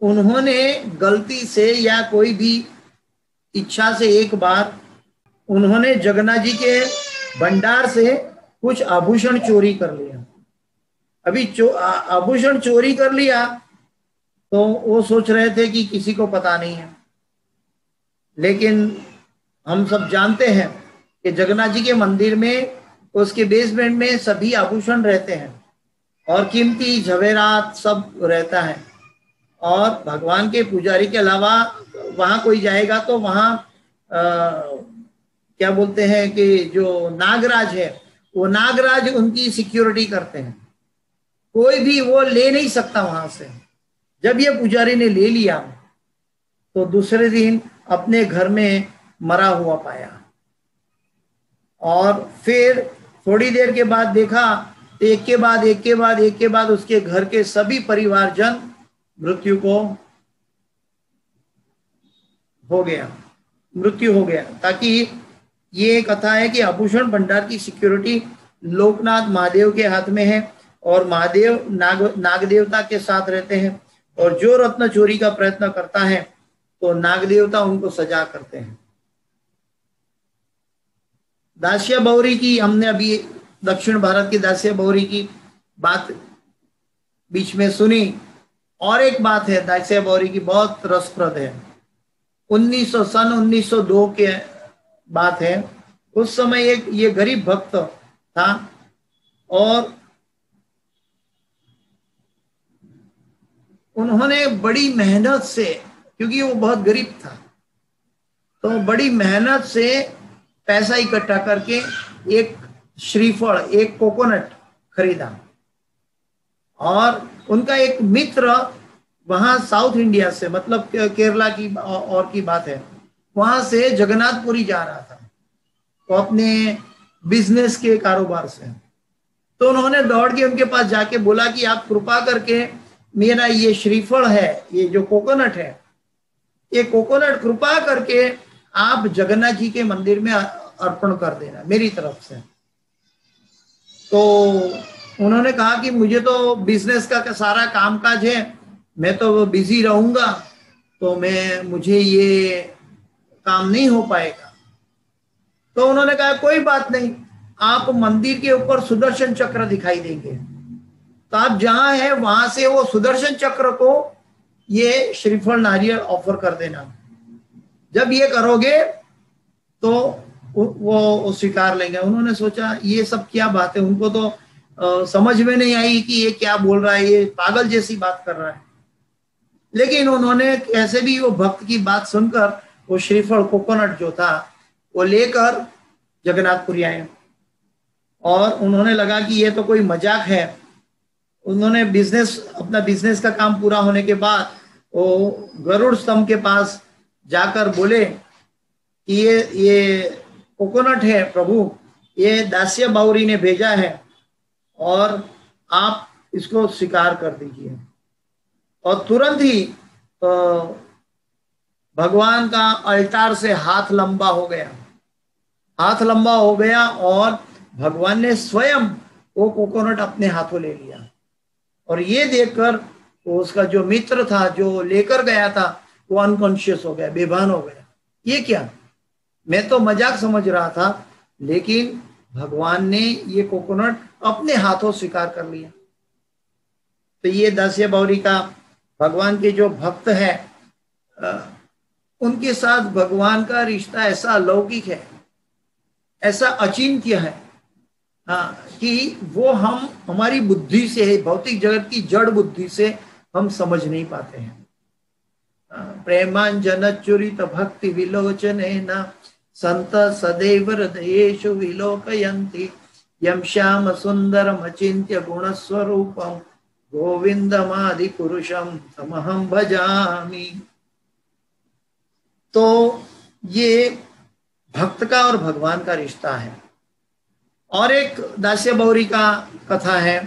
उन्होंने गलती से या कोई भी इच्छा से एक बार उन्होंने जगन्नाथ जी के भंडार से कुछ आभूषण चोरी कर लिया। अभी चो, आभूषण चोरी कर लिया तो वो सोच रहे थे कि किसी को पता नहीं है। लेकिन हम सब जानते हैं कि जगन्नाथ जी के मंदिर में, उसके बेसमेंट में सभी आभूषण रहते हैं और कीमती जवेरात सब रहता है। और भगवान के पुजारी के अलावा वहाँ कोई जाएगा तो वहाँ क्या बोलते हैं कि जो नागराज है, वो नागराज उनकी सिक्योरिटी करते हैं। कोई भी वो ले नहीं सकता वहाँ से। जब ये पुजारी ने ले लिया तो दूसरे दिन अपने घर में मरा हुआ पाया। और फिर थोड़ी देर के बाद देखा तो एक के बाद, एक के बाद, एक के बाद उसके घर के सभी परिवारजन मृत्यु को हो गया, मृत्यु हो गया। ताकि ये कथा है कि आभूषण भंडार की सिक्योरिटी लोकनाथ महादेव के हाथ में है और महादेव नाग नाग देवता के साथ रहते हैं। और जो रत्न चोरी का प्रयत्न करता है तो नाग देवता उनको सजा करते हैं। दासिया बौरी की, हमने अभी दक्षिण भारत की दासिया बौरी की बात बीच में सुनी। और एक बात है, दासिया बौरी की बहुत रसप्रद है। 1900 सन 1902 के बात है। उस समय एक, ये गरीब भक्त था और उन्होंने बड़ी मेहनत से, क्योंकि वो बहुत गरीब था तो बड़ी मेहनत से पैसा इकट्ठा करके एक श्रीफल, एक कोकोनट खरीदा। और उनका एक मित्र वहाँ साउथ इंडिया से मतलब केरला की और की बात है, वहाँ से जगन्नाथपुरी जा रहा था। तो अपने बिज़नेस के कारोबार से। तो उन्होंने दौड़ के उनके पास जाके बोला कि आप कृपा करके मेरा ये श्रीफल है, ये जो कोकोनट है, ये कोकोनट कृपा करके आप जगन्नाथ जी के मंदिर में अर्पण कर देना, मेरी तरफ़ से। तो उन्होंने कहा कि मुझे तो बिज़नेस का सारा काम काज है, मैं तो बिज़ी रहूँगा तो मैं, मुझे ये काम नहीं हो पाएगा। तो उन्होंने कहा, कोई बात नहीं, आप मंदिर के ऊपर सुदर्शन चक्र दिखाई देंगे। तो आप जहाँ है वहाँ से वो सुदर्शन चक्र को ये श्रीफल नारियल ऑफ़र कर देना। जब ये करोगे तो वो स्वीकार लेंगे। उन्होंने सोचा ये सब क्या बात है? उनको तो आ, समझ में नहीं आई कि ये क्या बोल रहा है ये पागल जैसी बात कर रहा है। लेकिन उन्होंने कैसे भी वो भक्त की बात सुनकर वो श्रीफल कोकोनट जो था वो लेकर जगन्नाथपुरी आए। और उन्होंने लगा कि ये तो कोई मज़ाक है। उन्होंने बिज़नेस अपना बिज़नेस का काम पूरा होने के बाद वो गरुड़ स्तंभ के पास जाकर बोले कि ये ये कोकोनट है प्रभु, ये दास्य बाउरी ने भेजा है और आप इसको स्वीकार कर दीजिए। और तुरंत ही भगवान का अल्टार से हाथ लंबा हो गया। हाथ लंबा हो गया और भगवान ने स्वयं वो कोकोनट अपने हाथों ले लिया। और ये देखकर उसका जो मित्र था, जो लेकर गया था, वो अनकॉन्शियस हो गया, बेभान हो गया। ये क्या? मैं तो मज़ाक समझ रहा था, लेकिन भगवान ने ये कोकोनट अपने हाथों स्वीकार कर लिया। तो ये दास्य बौरी का भगवान के जो भक्त है उनके साथ भगवान का रिश्ता ऐसा अलौकिक है, ऐसा अचिंत्य है। हाँ कि वो हम, हमारी बुद्धि से भौतिक जगत की जड़ बुद्धि से हम समझ नहीं पाते हैं। प्रेमांजन चुरित भक्ति विलोचन न। संत सदैव हृदयेशु विलोकयन्ति। यम श्याम सुंदरम अचिंत्य गुण स्वरूपम गोविंदमादि पुरुषम समहम भजामी। तो ये भक्त का और भगवान का रिश्ता है। और एक दास्य बौरी का कथा है।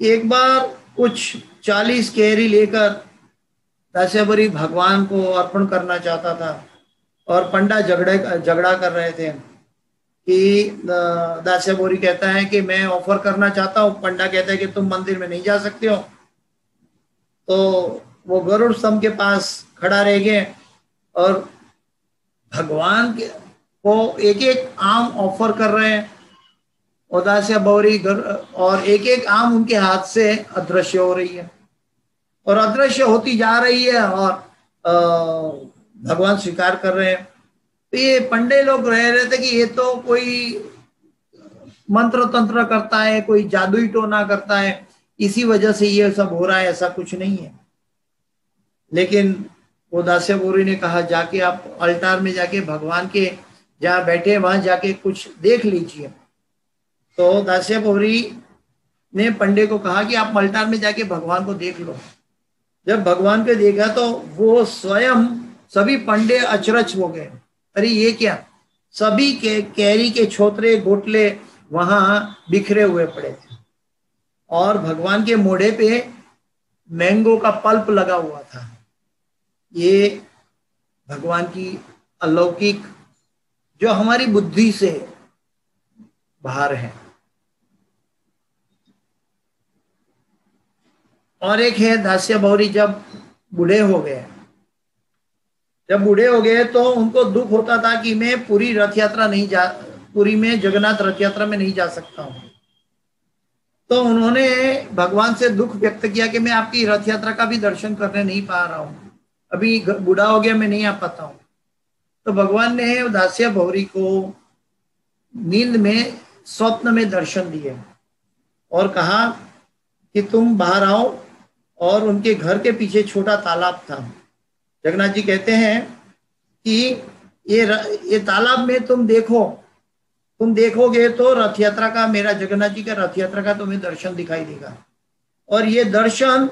एक बार कुछ चालीस केरी लेकर दास्य बौरी भगवान को अर्पण करना चाहता था और पंडा झगड़े, झगड़ा कर रहे थे कि दास्य बोरी कहता है कि मैं ऑफ़र करना चाहता हूँ। पंडा कहता है कि तुम मंदिर में नहीं जा सकते हो। तो वो गरुड़ स्तंभ के पास खड़ा रह गए और भगवान के को एक एक आम ऑफ़र कर रहे हैं। उदासिया बौरी और एक एक आम उनके हाथ से अदृश्य हो रही है। और अदृश्य होती जा रही है और भगवान स्वीकार कर रहे हैं। तो ये पंडे लोग रह रहे थे कि ये तो कोई मंत्र तंत्र करता है, कोई जादुई टोना करता है। इसी वजह से ये सब हो रहा है, ऐसा कुछ नहीं है। लेकिन वो दास्य बोरी ने कहा, जाके आप अल्टार में जाके भगवान के जहाँ बैठे वहाँ जाके कुछ देख लीजिए। तो दास्य बोरी ने पंडे को कहा कि आप मल्टार में जाके भगवान को देख लो। जब भगवान को देखा तो वो स्वयं सभी पंडे अचरच हो गए। अरे ये क्या? सभी के कैरी के छोतरे गोटले वहाँ बिखरे हुए पड़े थे। और भगवान के मोढ़े पे मैंगो का पल्प लगा हुआ था। ये भगवान की अलौकिक जो हमारी बुद्धि से बाहर है। और एक है दास्य भौरी जब बूढ़े हो गए। जब बूढ़े हो गए तो उनको दुख होता था कि मैं पूरी रथ यात्रा नहीं जा, पूरी में जगन्नाथ रथ यात्रा में नहीं जा सकता हूँ। तो उन्होंने भगवान से दुख व्यक्त किया कि मैं आपकी रथ यात्रा का भी दर्शन करने नहीं पा रहा हूँ। अभी बूढ़ा हो गया, मैं नहीं आ पाता हूँ। तो भगवान ने दासिया भौरी को नींद में, स्वप्न में दर्शन दिए और कहा कि तुम बाहर आओ और उनके घर के पीछे छोटा तालाब था। जगन्नाथ जी कहते हैं कि ये ये तालाब में तुम देखो, तुम देखोगे तो रथ यात्रा का, मेरा जगन्नाथ जी का रथ यात्रा का तुम्हें दर्शन दिखाई देगा। और ये दर्शन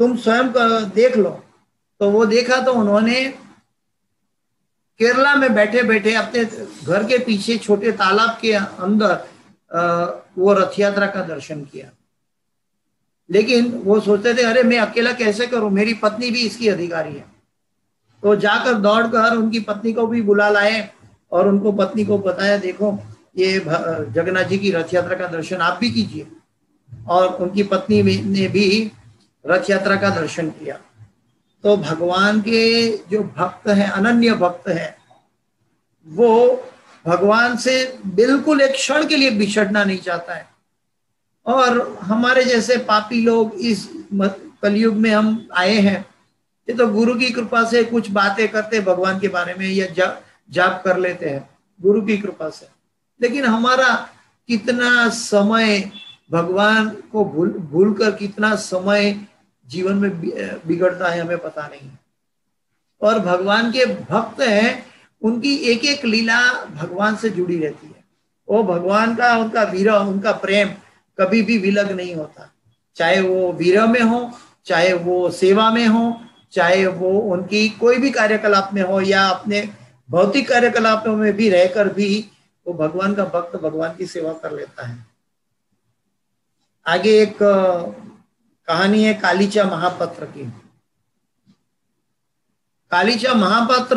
तुम स्वयं देख लो। तो वो देखा तो उन्होंने केरला में बैठे बैठे अपने घर के पीछे छोटे तालाब के अंदर वो रथ यात्रा का दर्शन किया। लेकिन वो सोचते थे, अरे, मैं अकेला कैसे करूँ? मेरी पत्नी भी इसकी अधिकारी है। तो जाकर दौड़कर उनकी पत्नी को भी बुला लाए और उनको पत्नी को बताया, देखो, ये जगन्नाथ जी की रथ यात्रा का दर्शन आप भी कीजिए। और उनकी पत्नी ने भी रथ यात्रा का दर्शन किया। तो भगवान के जो भक्त हैं, अनन्य भक्त हैं, वो भगवान से बिल्कुल एक क्षण के लिए बिछड़ना नहीं चाहता है। और हमारे जैसे पापी लोग इस कलयुग में हम आए हैं ये तो गुरु की कृपा से कुछ बातें करते भगवान के बारे में या जा, जाप कर लेते हैं गुरु की कृपा से। लेकिन हमारा कितना समय भगवान को भूल भूल कर कितना समय जीवन में बिगड़ता है हमें पता नहीं। और भगवान के भक्त हैं उनकी एक एक लीला भगवान से जुड़ी रहती है। वो भगवान का उनका वीर उनका प्रेम कभी भी विलग नहीं होता। चाहे वो वीर में हो, चाहे वो सेवा में हो, चाहे वो उनकी कोई भी कार्यकलाप में हो या अपने भौतिक कार्यकलापों में भी रहकर भी वो भगवान का भक्त भगवान की सेवा कर लेता है। आगे एक कहानी है कालीचा महापत्र की। कालीचा महापात्र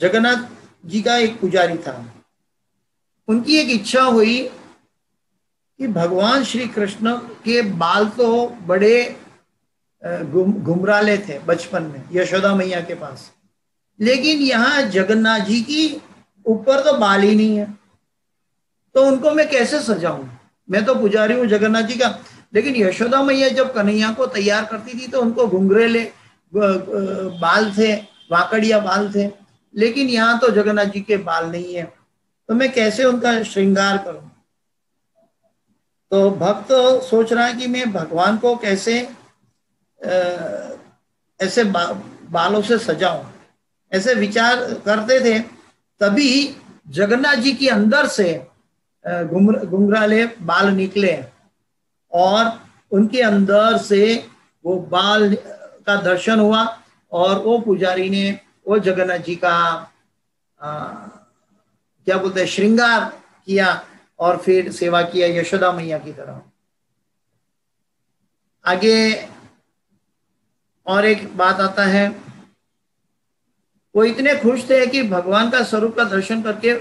जगन्नाथ जी का एक पुजारी था। उनकी एक इच्छा हुई कि भगवान श्री कृष्ण के बाल तो बड़े घुमराले थे बचपन में, यशोदा मैया के पास। लेकिन यहाँ जगन्नाथ जी की ऊपर तो बाल ही नहीं है। तो उनको मैं कैसे सजाऊं? मैं तो पुजारी हूँ जगन्नाथ जी का। लेकिन यशोदा मैया जब कन्हैया को तैयार करती थी तो उनको घुंघरेले बाल थे, वाकड़िया बाल थे। लेकिन यहाँ तो जगन्नाथ जी के बाल नहीं है। तो मैं कैसे उनका श्रृंगार करूँ? तो भक्त सोच रहा है कि मैं भगवान को कैसे ऐसे बा, बालों से सजाऊं। ऐसे विचार करते थे तभी जगन्नाथ जी के अंदर से घुंघराले बाल निकले और उनके अंदर से वो बाल का दर्शन हुआ और वो पुजारी ने वो जगन्नाथ जी का आ, क्या बोलते हैं श्रृंगार किया। और फिर सेवा किया यशोदा मैया की तरह। आगे और एक बात आता है वो इतने खुश थे कि भगवान का स्वरूप का दर्शन करके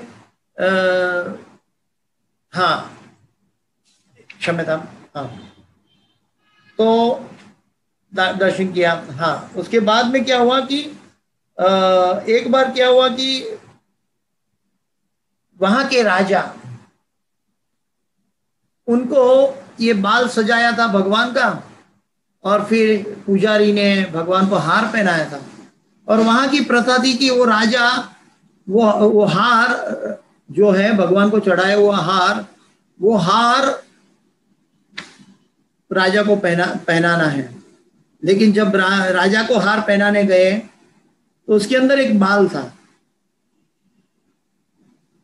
आ, हाँ क्षमता हाँ। तो दर्शन किया हाँ। उसके बाद में क्या हुआ कि आ, एक बार क्या हुआ कि वहाँ के राजा उनको ये बाल सजाया था भगवान का और फिर पुजारी ने भगवान को हार पहनाया था। और वहाँ की प्रथा थी कि वो राजा वो वो हार जो है भगवान को चढ़ाए हुआ हार वो हार राजा को पहना पहनाना है। लेकिन जब रा, राजा को हार पहनाने गए तो उसके अंदर एक बाल था।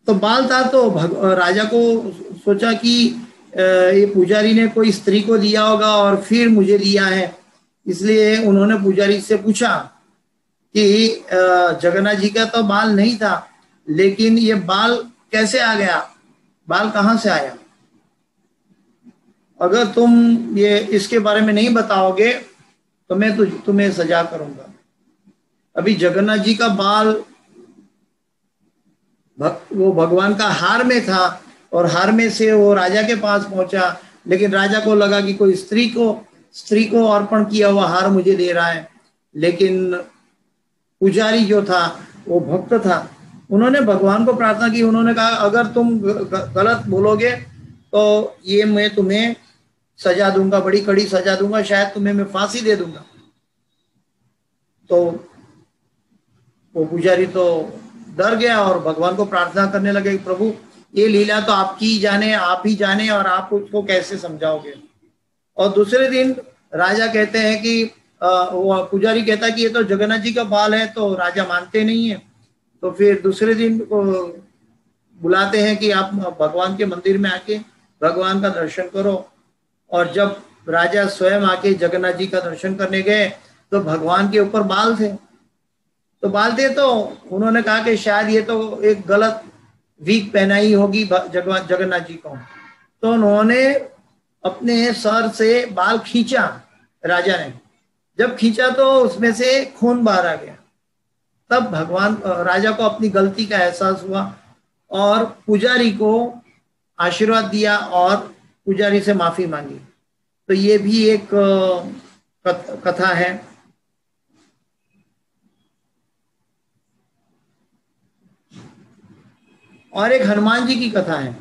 तो बाल था तो भग, राजा को सोचा कि ये पुजारी ने कोई स्त्री को दिया होगा और फिर मुझे दिया है। इसलिए उन्होंने पुजारी से पूछा कि जगन्नाथ जी का तो बाल नहीं था लेकिन ये बाल कैसे आ गया? बाल कहाँ से आया? अगर तुम ये इसके बारे में नहीं बताओगे तो मैं तुझ तुम्हें सजा करूँगा। अभी जगन्नाथ जी का बाल भग, वो भगवान का हार में था और हार में से वो राजा के पास पहुँचा, लेकिन राजा को लगा कि कोई स्त्री को स्त्री को अर्पण किया हुआ हार मुझे दे रहा है। लेकिन पुजारी जो था, वो भक्त था। उन्होंने भगवान को प्रार्थना की, उन्होंने कहा, अगर तुम गलत बोलोगे तो ये मैं तुम्हें सजा दूँगा, बड़ी कड़ी सजा दूँगा, शायद तुम्हें मैं फांसी दे दूँगा। तो वो पुजारी तो डर गया और भगवान को प्रार्थना करने लगे, प्रभु ये लीला तो आपकी जाने, आप ही जाने और आप उसको कैसे समझाओगे? और दूसरे दिन राजा कहते हैं कि वो पुजारी कहता है कि ये तो जगन्नाथ जी का बाल है तो राजा मानते नहीं है। तो फिर दूसरे दिन बुलाते हैं कि आप भगवान के मंदिर में आके भगवान का दर्शन करो। और जब राजा स्वयं आके जगन्नाथ जी का दर्शन करने गए तो भगवान के ऊपर बाल थे। तो बाल थे तो उन्होंने कहा कि शायद ये तो एक गलत वीक पहनाई होगी जगन्नाथ जी को। तो उन्होंने अपने सर से बाल खींचा, राजा ने। जब खींचा तो उसमें से खून बाहर आ गया। तब भगवान राजा को अपनी गलती का एहसास हुआ और पुजारी को आशीर्वाद दिया और पुजारी से माफ़ी मांगी। तो ये भी एक कथा है। और एक हनुमान जी की कथा है।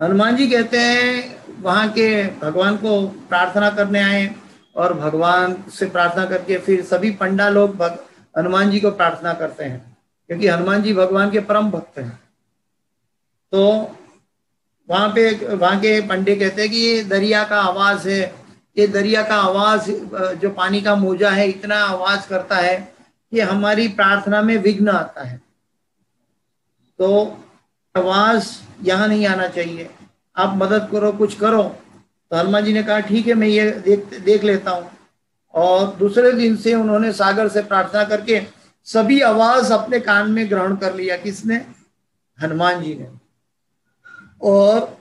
हनुमान जी कहते हैं, वहाँ के भगवान को प्रार्थना करने आए और भगवान से प्रार्थना करके फिर सभी पंडा लोग हनुमान जी को प्रार्थना करते हैं, क्योंकि हनुमान जी भगवान के परम भक्त हैं। तो वहाँ पे वहाँ के पंडे कहते हैं कि ये दरिया का आवाज़ है, ये दरिया का आवाज़, जो पानी का मोजा है, इतना आवाज़ करता है कि हमारी प्रार्थना में विघ्न आता है। तो आवाज़ यहाँ नहीं आना चाहिए। आप मदद करो, कुछ करो। तो हनुमान जी ने कहा, ठीक है, मैं ये देख देख लेता हूँ। और दूसरे दिन से उन्होंने सागर से प्रार्थना करके सभी आवाज़ अपने कान में ग्रहण कर लिया। किसने? हनुमान जी ने। और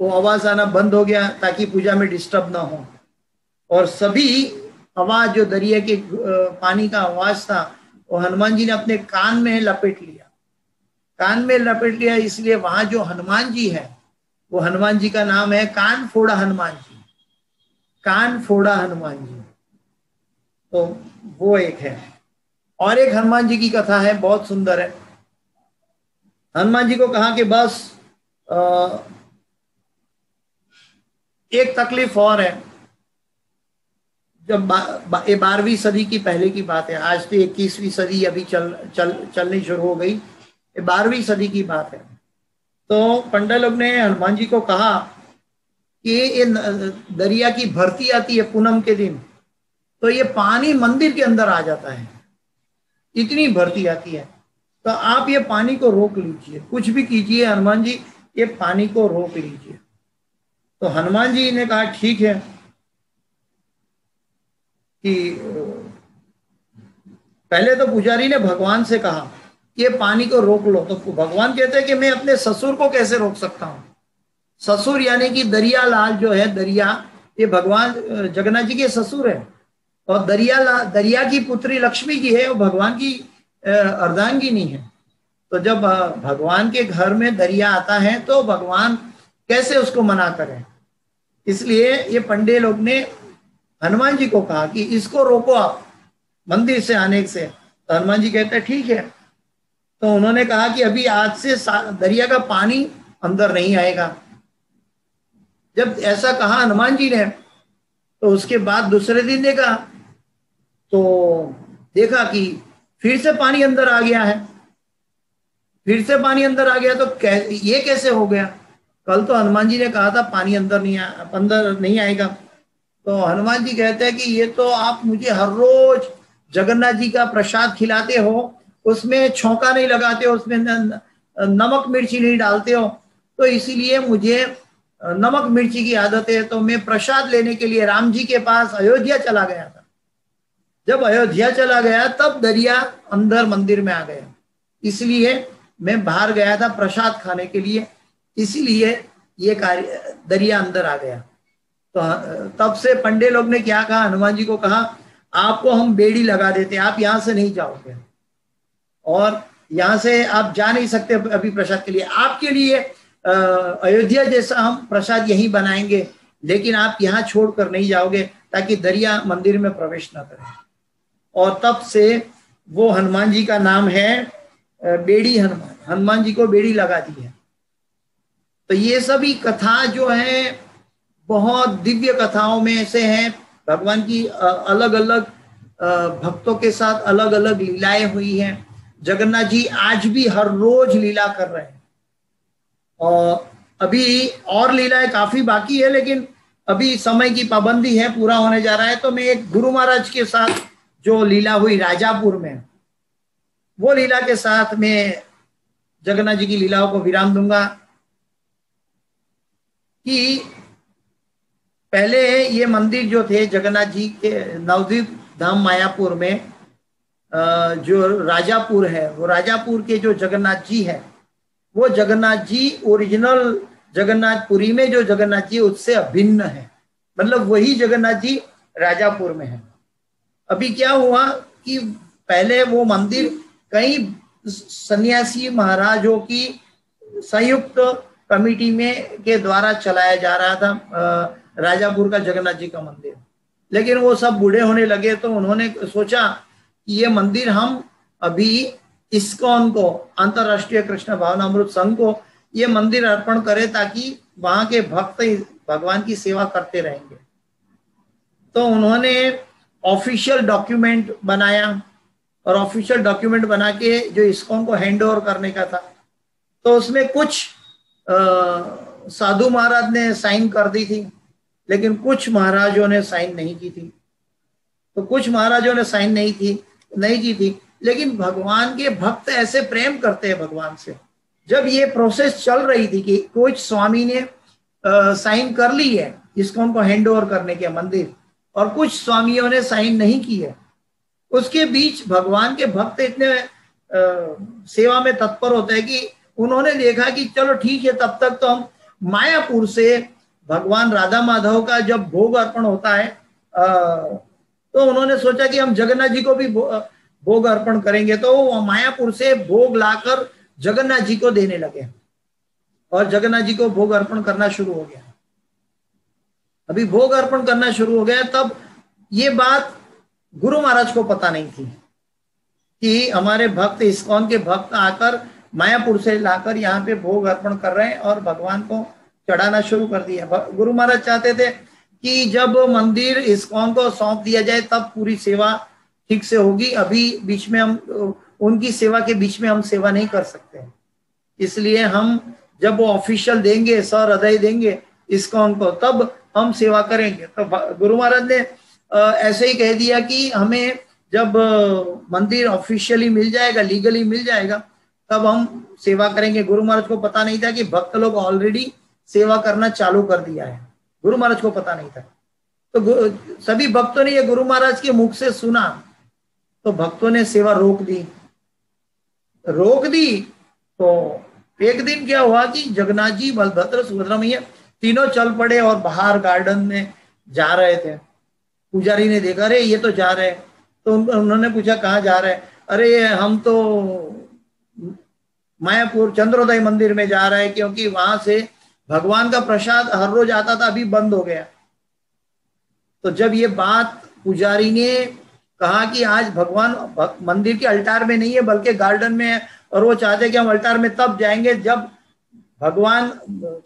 वो आवाज़ आना बंद हो गया ताकि पूजा में डिस्टर्ब ना हो। और सभी आवाज़, जो दरिया के पानी का आवाज़ था, वो हनुमान जी ने अपने कान में लपेट लिया। कान में लपेट लिया इसलिए वहाँ जो हनुमान जी है वो हनुमान जी का नाम है कान फोड़ा हनुमान जी कान फोड़ा हनुमान जी तो वो एक है। और एक हनुमान जी की कथा है बहुत सुंदर है। हनुमान जी को कहा कि बस आ, एक तकलीफ़ और है। जब बा, बारहवीं सदी की पहले की बात है आज तो इक्कीसवीं सदी अभी चल चल चलनी शुरू हो गई। बारहवीं सदी की बात है। तो पंडा लोग ने हनुमान जी को कहा कि ये दरिया की भर्ती आती है पूनम के दिन तो ये पानी मंदिर के अंदर आ जाता है। इतनी भर्ती आती है। तो आप ये पानी को रोक लीजिए, कुछ भी कीजिए हनुमान जी, ये पानी को रोक लीजिए। तो हनुमान जी ने कहा, ठीक है। कि पहले तो पुजारी ने भगवान से कहा ये पानी को रोक लो। तो भगवान कहते हैं कि मैं अपने ससुर को कैसे रोक सकता हूँ? ससुर यानी कि दरिया लाल जो है, दरिया, ये भगवान, जगन्नाथ जी के ससुर है। और दरिया लाल दरिया की पुत्री लक्ष्मी जी है, वो भगवान की अर्धांगिनी है। तो जब भगवान के घर में दरिया आता है तो भगवान कैसे उसको मना करें? इसलिए ये पंडे लोग ने हनुमान जी को कहा कि इसको रोको आप, मंदिर से आने से। तो हनुमान जी कहते हैं, ठीक है। तो उन्होंने कहा कि अभी आज से दरिया का पानी अंदर नहीं आएगा। जब ऐसा कहा हनुमान जी ने तो उसके बाद दूसरे दिन देखा तो देखा कि फिर से पानी अंदर आ गया है। फिर से पानी अंदर आ गया तो कै, ये कैसे हो गया? कल तो हनुमान जी ने कहा था पानी अंदर नहीं आ, अंदर नहीं आएगा। तो हनुमान जी कहते हैं कि ये तो आप मुझे हर रोज जगन्नाथ जी का प्रसाद खिलाते हो उसमें छौका नहीं लगाते हो उसमें नमक मिर्ची नहीं डालते हो। तो इसीलिए मुझे नमक मिर्ची की आदत है तो मैं प्रसाद लेने के लिए राम जी के पास अयोध्या चला गया था। जब अयोध्या चला गया, तब दरिया अंदर मंदिर में आ गया। इसलिए मैं बाहर गया था प्रसाद खाने के लिए। इसीलिए ये कार्य, दरिया अंदर आ गया। तो तब से पंडे लोग ने क्या कहा? हनुमान जी को कहा, आपको हम बेड़ी लगा देते आप यहाँ से नहीं जाओगे। और यहाँ से आप जा नहीं सकते अभी प्रसाद के लिए। आपके लिए अयोध्या जैसा हम प्रसाद यही बनाएँगे, लेकिन आप यहाँ छोड़कर नहीं जाओगे ताकि दरिया मंदिर में प्रवेश न करें। और तब से वो हनुमान जी का नाम है बेड़ी हनुमान। हनुमान जी को बेड़ी लगा दी है। तो ये सभी कथा जो है, बहुत दिव्य कथाओं में से हैं। भगवान की अलग अलग भक्तों के साथ अलग अलग लीलाएँ हुई हैं। जगन्नाथ जी आज भी हर रोज लीला कर रहे हैं। और अभी और लीलाएँ काफ़ी बाकी है, लेकिन अभी समय की पाबंदी है, पूरा होने जा रहा है। तो मैं एक गुरु महाराज के साथ जो लीला हुई राजापुर में, वो लीला के साथ मैं जगन्नाथ जी की लीलाओं को विराम दूँगा कि पहले ये मंदिर जो थे जगन्नाथ जी के नवद्वीप धाम मायापुर में जो राजापुर है, वो राजापुर के जो जगन्नाथ जी है, वो जगन्नाथ जी ओरिजिनल जगन्नाथपुरी में जो जगन्नाथ जी उससे अभिन्न है। मतलब वही जगन्नाथ जी राजापुर में है। अभी क्या हुआ कि पहले वो मंदिर कई सन्यासी महाराजों की संयुक्त कमिटी में के द्वारा चलाया जा रहा था राजापुर का जगन्नाथ जी का मंदिर। लेकिन वो सब बूढ़े होने लगे तो उन्होंने सोचा ये मंदिर हम अभी इस्कॉन को, अंतरराष्ट्रीय कृष्ण भावना अमृत संघ को ये मंदिर अर्पण करें ताकि वहाँ के भक्त भगवान की सेवा करते रहेंगे। तो उन्होंने ऑफिशियल डॉक्यूमेंट बनाया और ऑफिशियल डॉक्यूमेंट बना के जो इस्कॉन को हैंड ओवर करने का था। तो उसमें कुछ साधु महाराज ने साइन कर दी थी, लेकिन कुछ महाराजों ने साइन नहीं की थी। तो कुछ महाराजों ने साइन नहीं थी नहीं की थी लेकिन भगवान के भक्त ऐसे प्रेम करते हैं भगवान से। जब ये प्रोसेस चल रही थी कि कुछ स्वामी ने साइन कर ली है इसको हमको हैंड ओवर करने के मंदिर और कुछ स्वामियों ने साइन नहीं की है। उसके बीच भगवान के भक्त इतने आ, सेवा में तत्पर होते हैं कि उन्होंने देखा कि चलो ठीक है तब तक तो हम मायापुर से भगवान राधा माधव का जब भोग अर्पण होता है आ, तो उन्होंने सोचा कि हम जगन्नाथ जी को भी भोग अर्पण करेंगे। तो मायापुर से भोग लाकर जगन्नाथ जी को देने लगे और जगन्नाथ जी को भोग अर्पण करना शुरू हो गया अभी भोग अर्पण करना शुरू हो गया तब ये बात गुरु महाराज को पता नहीं थी कि हमारे भक्त, इस्कॉन के भक्त आकर मायापुर से लाकर यहाँ पे भोग अर्पण कर रहे हैं और भगवान को चढ़ाना शुरू कर दिया। गुरु महाराज चाहते थे कि जब मंदिर इस्कॉन को सौंप दिया जाए, तब पूरी सेवा ठीक से होगी। अभी बीच में हम, उनकी सेवा के बीच में हम सेवा नहीं कर सकते इसलिए हम जब वो ऑफिशियल देंगे सर हृदय देंगे इस्कॉन को, तब हम सेवा करेंगे। तो गुरु महाराज ने ऐसे ही कह दिया कि हमें जब मंदिर ऑफिशियली मिल जाएगा, लीगली मिल जाएगा, तब हम सेवा करेंगे। गुरु महाराज को पता नहीं था कि भक्त लोग ऑलरेडी सेवा करना चालू कर दिया है। गुरु महाराज को पता नहीं था। तो सभी भक्तों ने ये गुरु महाराज के मुख से सुना तो भक्तों ने सेवा रोक दी। रोक दी तो एक दिन क्या हुआ कि जगन्नाथ जी, बलभद्र, सुभद्रा मैया तीनों चल पड़े और बाहर गार्डन में जा रहे थे। पुजारी ने देखा, अरे, ये तो जा रहे तो उन्होंने पूछा, कहाँ जा रहे अरे हम तो मायापुर चंद्रोदय मंदिर में जा रहे हैं, क्योंकि वहाँ से भगवान का प्रसाद हर रोज आता था, अभी बंद हो गया। तो जब ये बात पुजारी ने कहा कि आज भगवान मंदिर के अल्टार में नहीं है, बल्कि गार्डन में है, और वो चाहते कि हम अल्टार में तब जाएँगे जब भगवान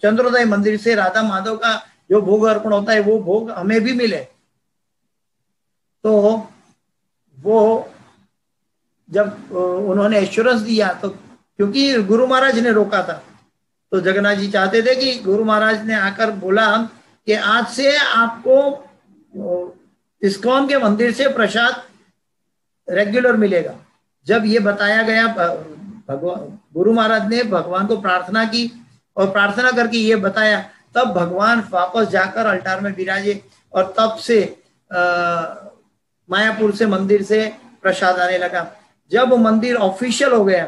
चंद्रोदय मंदिर से राधा माधव का जो भोग अर्पण होता है, वो भोग हमें भी मिले। तो वो जब उन्होंने एश्योरेंस दिया तो क्योंकि गुरु महाराज ने रोका था। तो जगन्नाथ जी चाहते थे कि गुरु महाराज ने आकर बोला कि आज से आपको इस्कॉन के मंदिर से प्रसाद रेगुलर मिलेगा। जब ये बताया गया भगवान गुरु महाराज ने भगवान को प्रार्थना की और प्रार्थना करके ये बताया तब भगवान वापस जाकर अल्टार में विराजे और तब से आ, मायापुर से मंदिर से प्रसाद आने लगा। जब मंदिर ऑफिशियल हो गया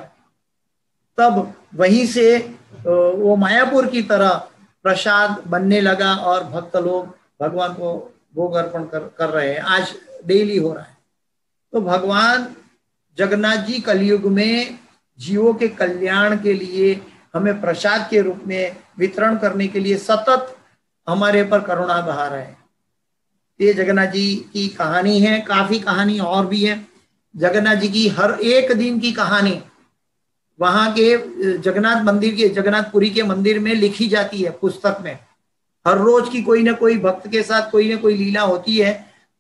तब वहीं से वो मायापुर की तरह प्रसाद बनने लगा और भक्त लोग भगवान को भोग अर्पण कर, कर रहे हैं। आज डेली हो रहा है। तो भगवान जगन्नाथ जी कलयुग में जीवों के कल्याण के लिए हमें प्रसाद के रूप में वितरण करने के लिए सतत हमारे पर करुणा बहा रहे हैं। ये जगन्नाथ जी की कहानी है। काफ़ी कहानी और भी है। जगन्नाथ जी की हर एक दिन की कहानी वहाँ के जगन्नाथ मंदिर के जगन्नाथपुरी के मंदिर में लिखी जाती है पुस्तक में। हर रोज की कोई ना कोई भक्त के साथ कोई ना कोई लीला होती है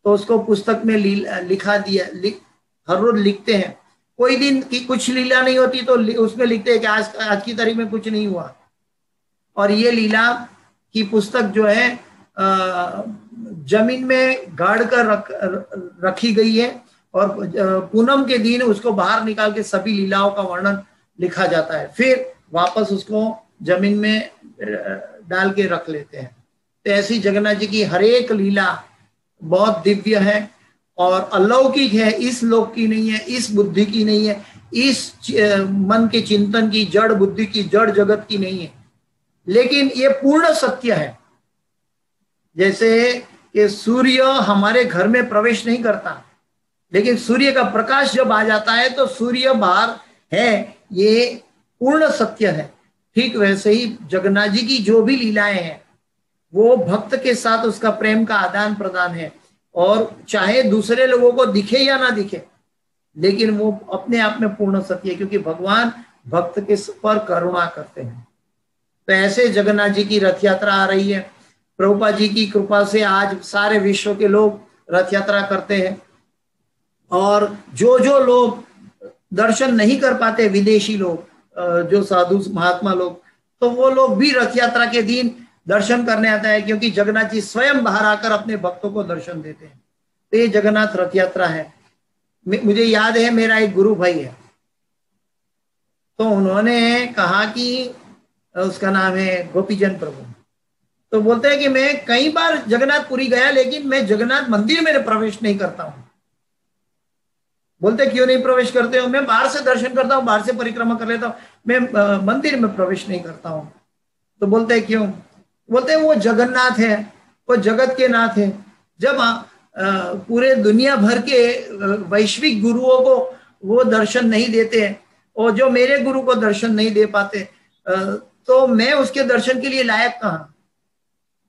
तो उसको पुस्तक में लिखा दिया लि, हर रोज लिखते हैं। कोई दिन की कुछ लीला नहीं होती तो उसमें लिखते हैं कि आज आज की तारीख में कुछ नहीं हुआ। और ये लीला की पुस्तक जो है ज़मीन में गाड़ कर रख रखी गई है और पूनम के दिन उसको बाहर निकाल के सभी लीलाओं का वर्णन लिखा जाता है। फिर वापस उसको ज़मीन में डाल के रख लेते हैं। तो ऐसी जगन्नाथ जी की हरेक लीला बहुत दिव्य है और अलौकिक है। इस लोक की नहीं है, इस बुद्धि की नहीं है, इस मन के चिंतन की, जड़ बुद्धि की, जड़ जगत की नहीं है। लेकिन ये पूर्ण सत्य है। जैसे कि सूर्य हमारे घर में प्रवेश नहीं करता, लेकिन सूर्य का प्रकाश जब आ जाता है तो सूर्य बाहर है। ये पूर्ण सत्य है। ठीक वैसे ही जगन्नाथ जी की जो भी लीलाएँ हैं, वो भक्त के साथ उसका प्रेम का आदान प्रदान है। और चाहे दूसरे लोगों को दिखे या ना दिखे, लेकिन वो अपने आप में पूर्ण सत्य है, क्योंकि भगवान भक्त के पर करुणा करते हैं। तो ऐसे जगन्नाथ जी की रथ यात्रा आ रही है। प्रभुपा जी की कृपा से आज सारे विश्व के लोग रथ यात्रा करते हैं। और जो जो लोग दर्शन नहीं कर पाते विदेशी लोग जो साधु, महात्मा लोग। तो वो लोग भी रथ यात्रा के दिन दर्शन करने आता है, क्योंकि जगन्नाथ जी स्वयं बाहर आकर अपने भक्तों को दर्शन देते हैं। तो ये जगन्नाथ रथ यात्रा है मुझे याद है, मेरा एक गुरु भाई है। तो उन्होंने कहा कि उसका नाम है गोपीजन प्रभु। तो बोलते हैं कि मैं कई बार जगन्नाथपुरी गया, लेकिन मैं जगन्नाथ मंदिर में प्रवेश नहीं करता हूँ। बोलते क्यों नहीं प्रवेश करते हो? मैं बाहर से दर्शन करता हूँ बाहर से परिक्रमा कर लेता हूँ। मैं मंदिर में प्रवेश नहीं करता हूँ। तो बोलते हैं क्यों? बोलते हैं वो जगन्नाथ है वो जगत के नाथ है। जब आ, पूरे दुनिया भर के वैश्विक गुरुओं को वो दर्शन नहीं देते और जो मेरे गुरु को दर्शन नहीं दे पाते तो मैं उसके दर्शन के लिए लायक कहा?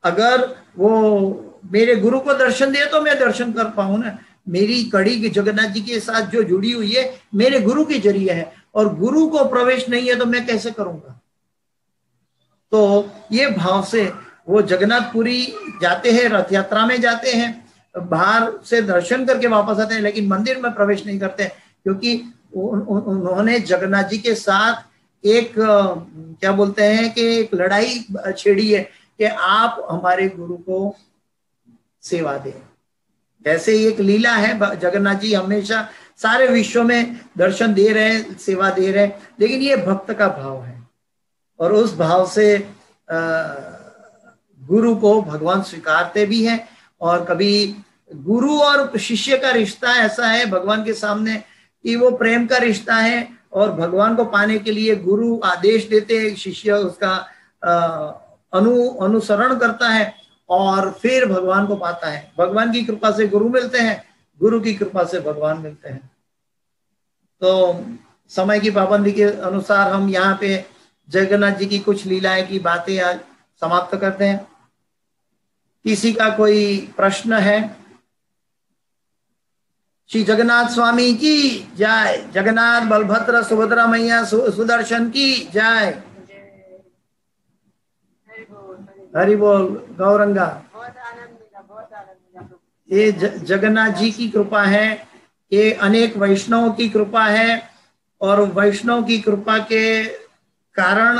अगर वो मेरे गुरु को दर्शन दे तो मैं दर्शन कर पाऊ ना। मेरी कड़ी की जगन्नाथ जी के साथ जो जुड़ी हुई है, मेरे गुरु के ज़रिए है। और गुरु को प्रवेश नहीं है तो मैं कैसे करूँगा? तो ये भाव से वो जगन्नाथपुरी जाते हैं रथ यात्रा में जाते हैं, बाहर से दर्शन करके वापस आते हैं, लेकिन मंदिर में प्रवेश नहीं करते क्योंकि उन्होंने जगन्नाथ जी के साथ एक, क्या बोलते हैं कि एक लड़ाई छेड़ी है कि आप हमारे गुरु को सेवा दें। जैसे एक लीला है जगन्नाथ जी हमेशा सारे विश्व में दर्शन दे रहे हैं, सेवा दे रहे हैं, लेकिन ये भक्त का भाव है। और उस भाव से गुरु को भगवान स्वीकारते भी हैं, और कभी गुरु और शिष्य का रिश्ता ऐसा है भगवान के सामने कि वो प्रेम का रिश्ता है, और भगवान को पाने के लिए गुरु आदेश देते हैं, शिष्य उसका अनु, अनुसरण करता है और फिर भगवान को पाता है। भगवान की कृपा से गुरु मिलते हैं, गुरु की कृपा से भगवान मिलते हैं। तो समय की पाबंदी के अनुसार हम यहाँ पे जगन्नाथ जी की कुछ लीलाएँ की बातें आज समाप्त करते हैं। किसी का कोई प्रश्न है? श्री जगन्नाथ स्वामी की जय। जगन्नाथ बलभद्र सुभद्रा मैया सुदर्शन की जय। हरि बोल गौरंगा। ये जगन्नाथ जी की कृपा है, ये अनेक वैष्णव की कृपा है, और वैष्णव की कृपा के कारण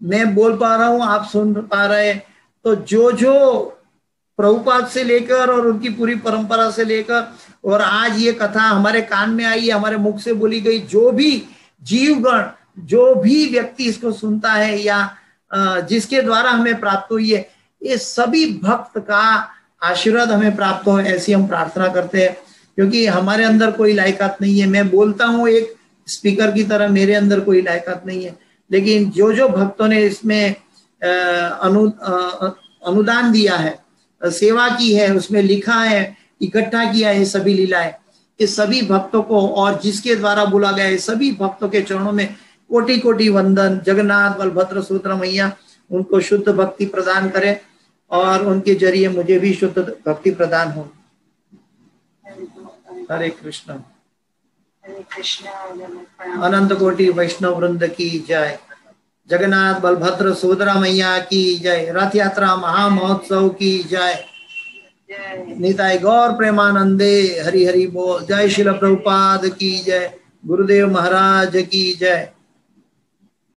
मैं बोल पा रहा हूँ, आप सुन पा रहे तो जो जो प्रभुपाद से लेकर और उनकी पूरी परंपरा से लेकर, और आज ये कथा हमारे कान में आई, हमारे मुख से बोली गई, जो भी जीवगण, जो भी व्यक्ति इसको सुनता है या जिसके द्वारा हमें प्राप्त हुई है। ये सभी भक्त का आशीर्वाद हमें प्राप्त हो, ऐसी हम प्रार्थना करते हैं। क्योंकि हमारे अंदर कोई लायकात नहीं है। मैं बोलता हूँ, एक स्पीकर की तरह मेरे अंदर कोई लायकात नहीं है। लेकिन जो जो भक्तों ने इसमें अनु अनुदान दिया है, सेवा की है, उसमें लिखा है, इकट्ठा किया है सभी लीलाएँ इस सभी भक्तों को और जिसके द्वारा बोला गया है, सभी भक्तों के चरणों में कोटि कोटि वंदन। जगन्नाथ बलभद्र सूत्र मैया उनको शुद्ध भक्ति प्रदान करें और उनके ज़रिए मुझे भी शुद्ध भक्ति प्रदान हो। हरे कृष्ण। अनंत कोटि वैष्णव वृंद की जय। जगन्नाथ बलभद्र सुभद्रा मैया की जय। रथ यात्रा महामहोत्सव की जय। निताय गौर प्रेमानंदे हरि हरि बोल। जय शिल प्रभुपाद की जय। गुरुदेव महाराज की जय।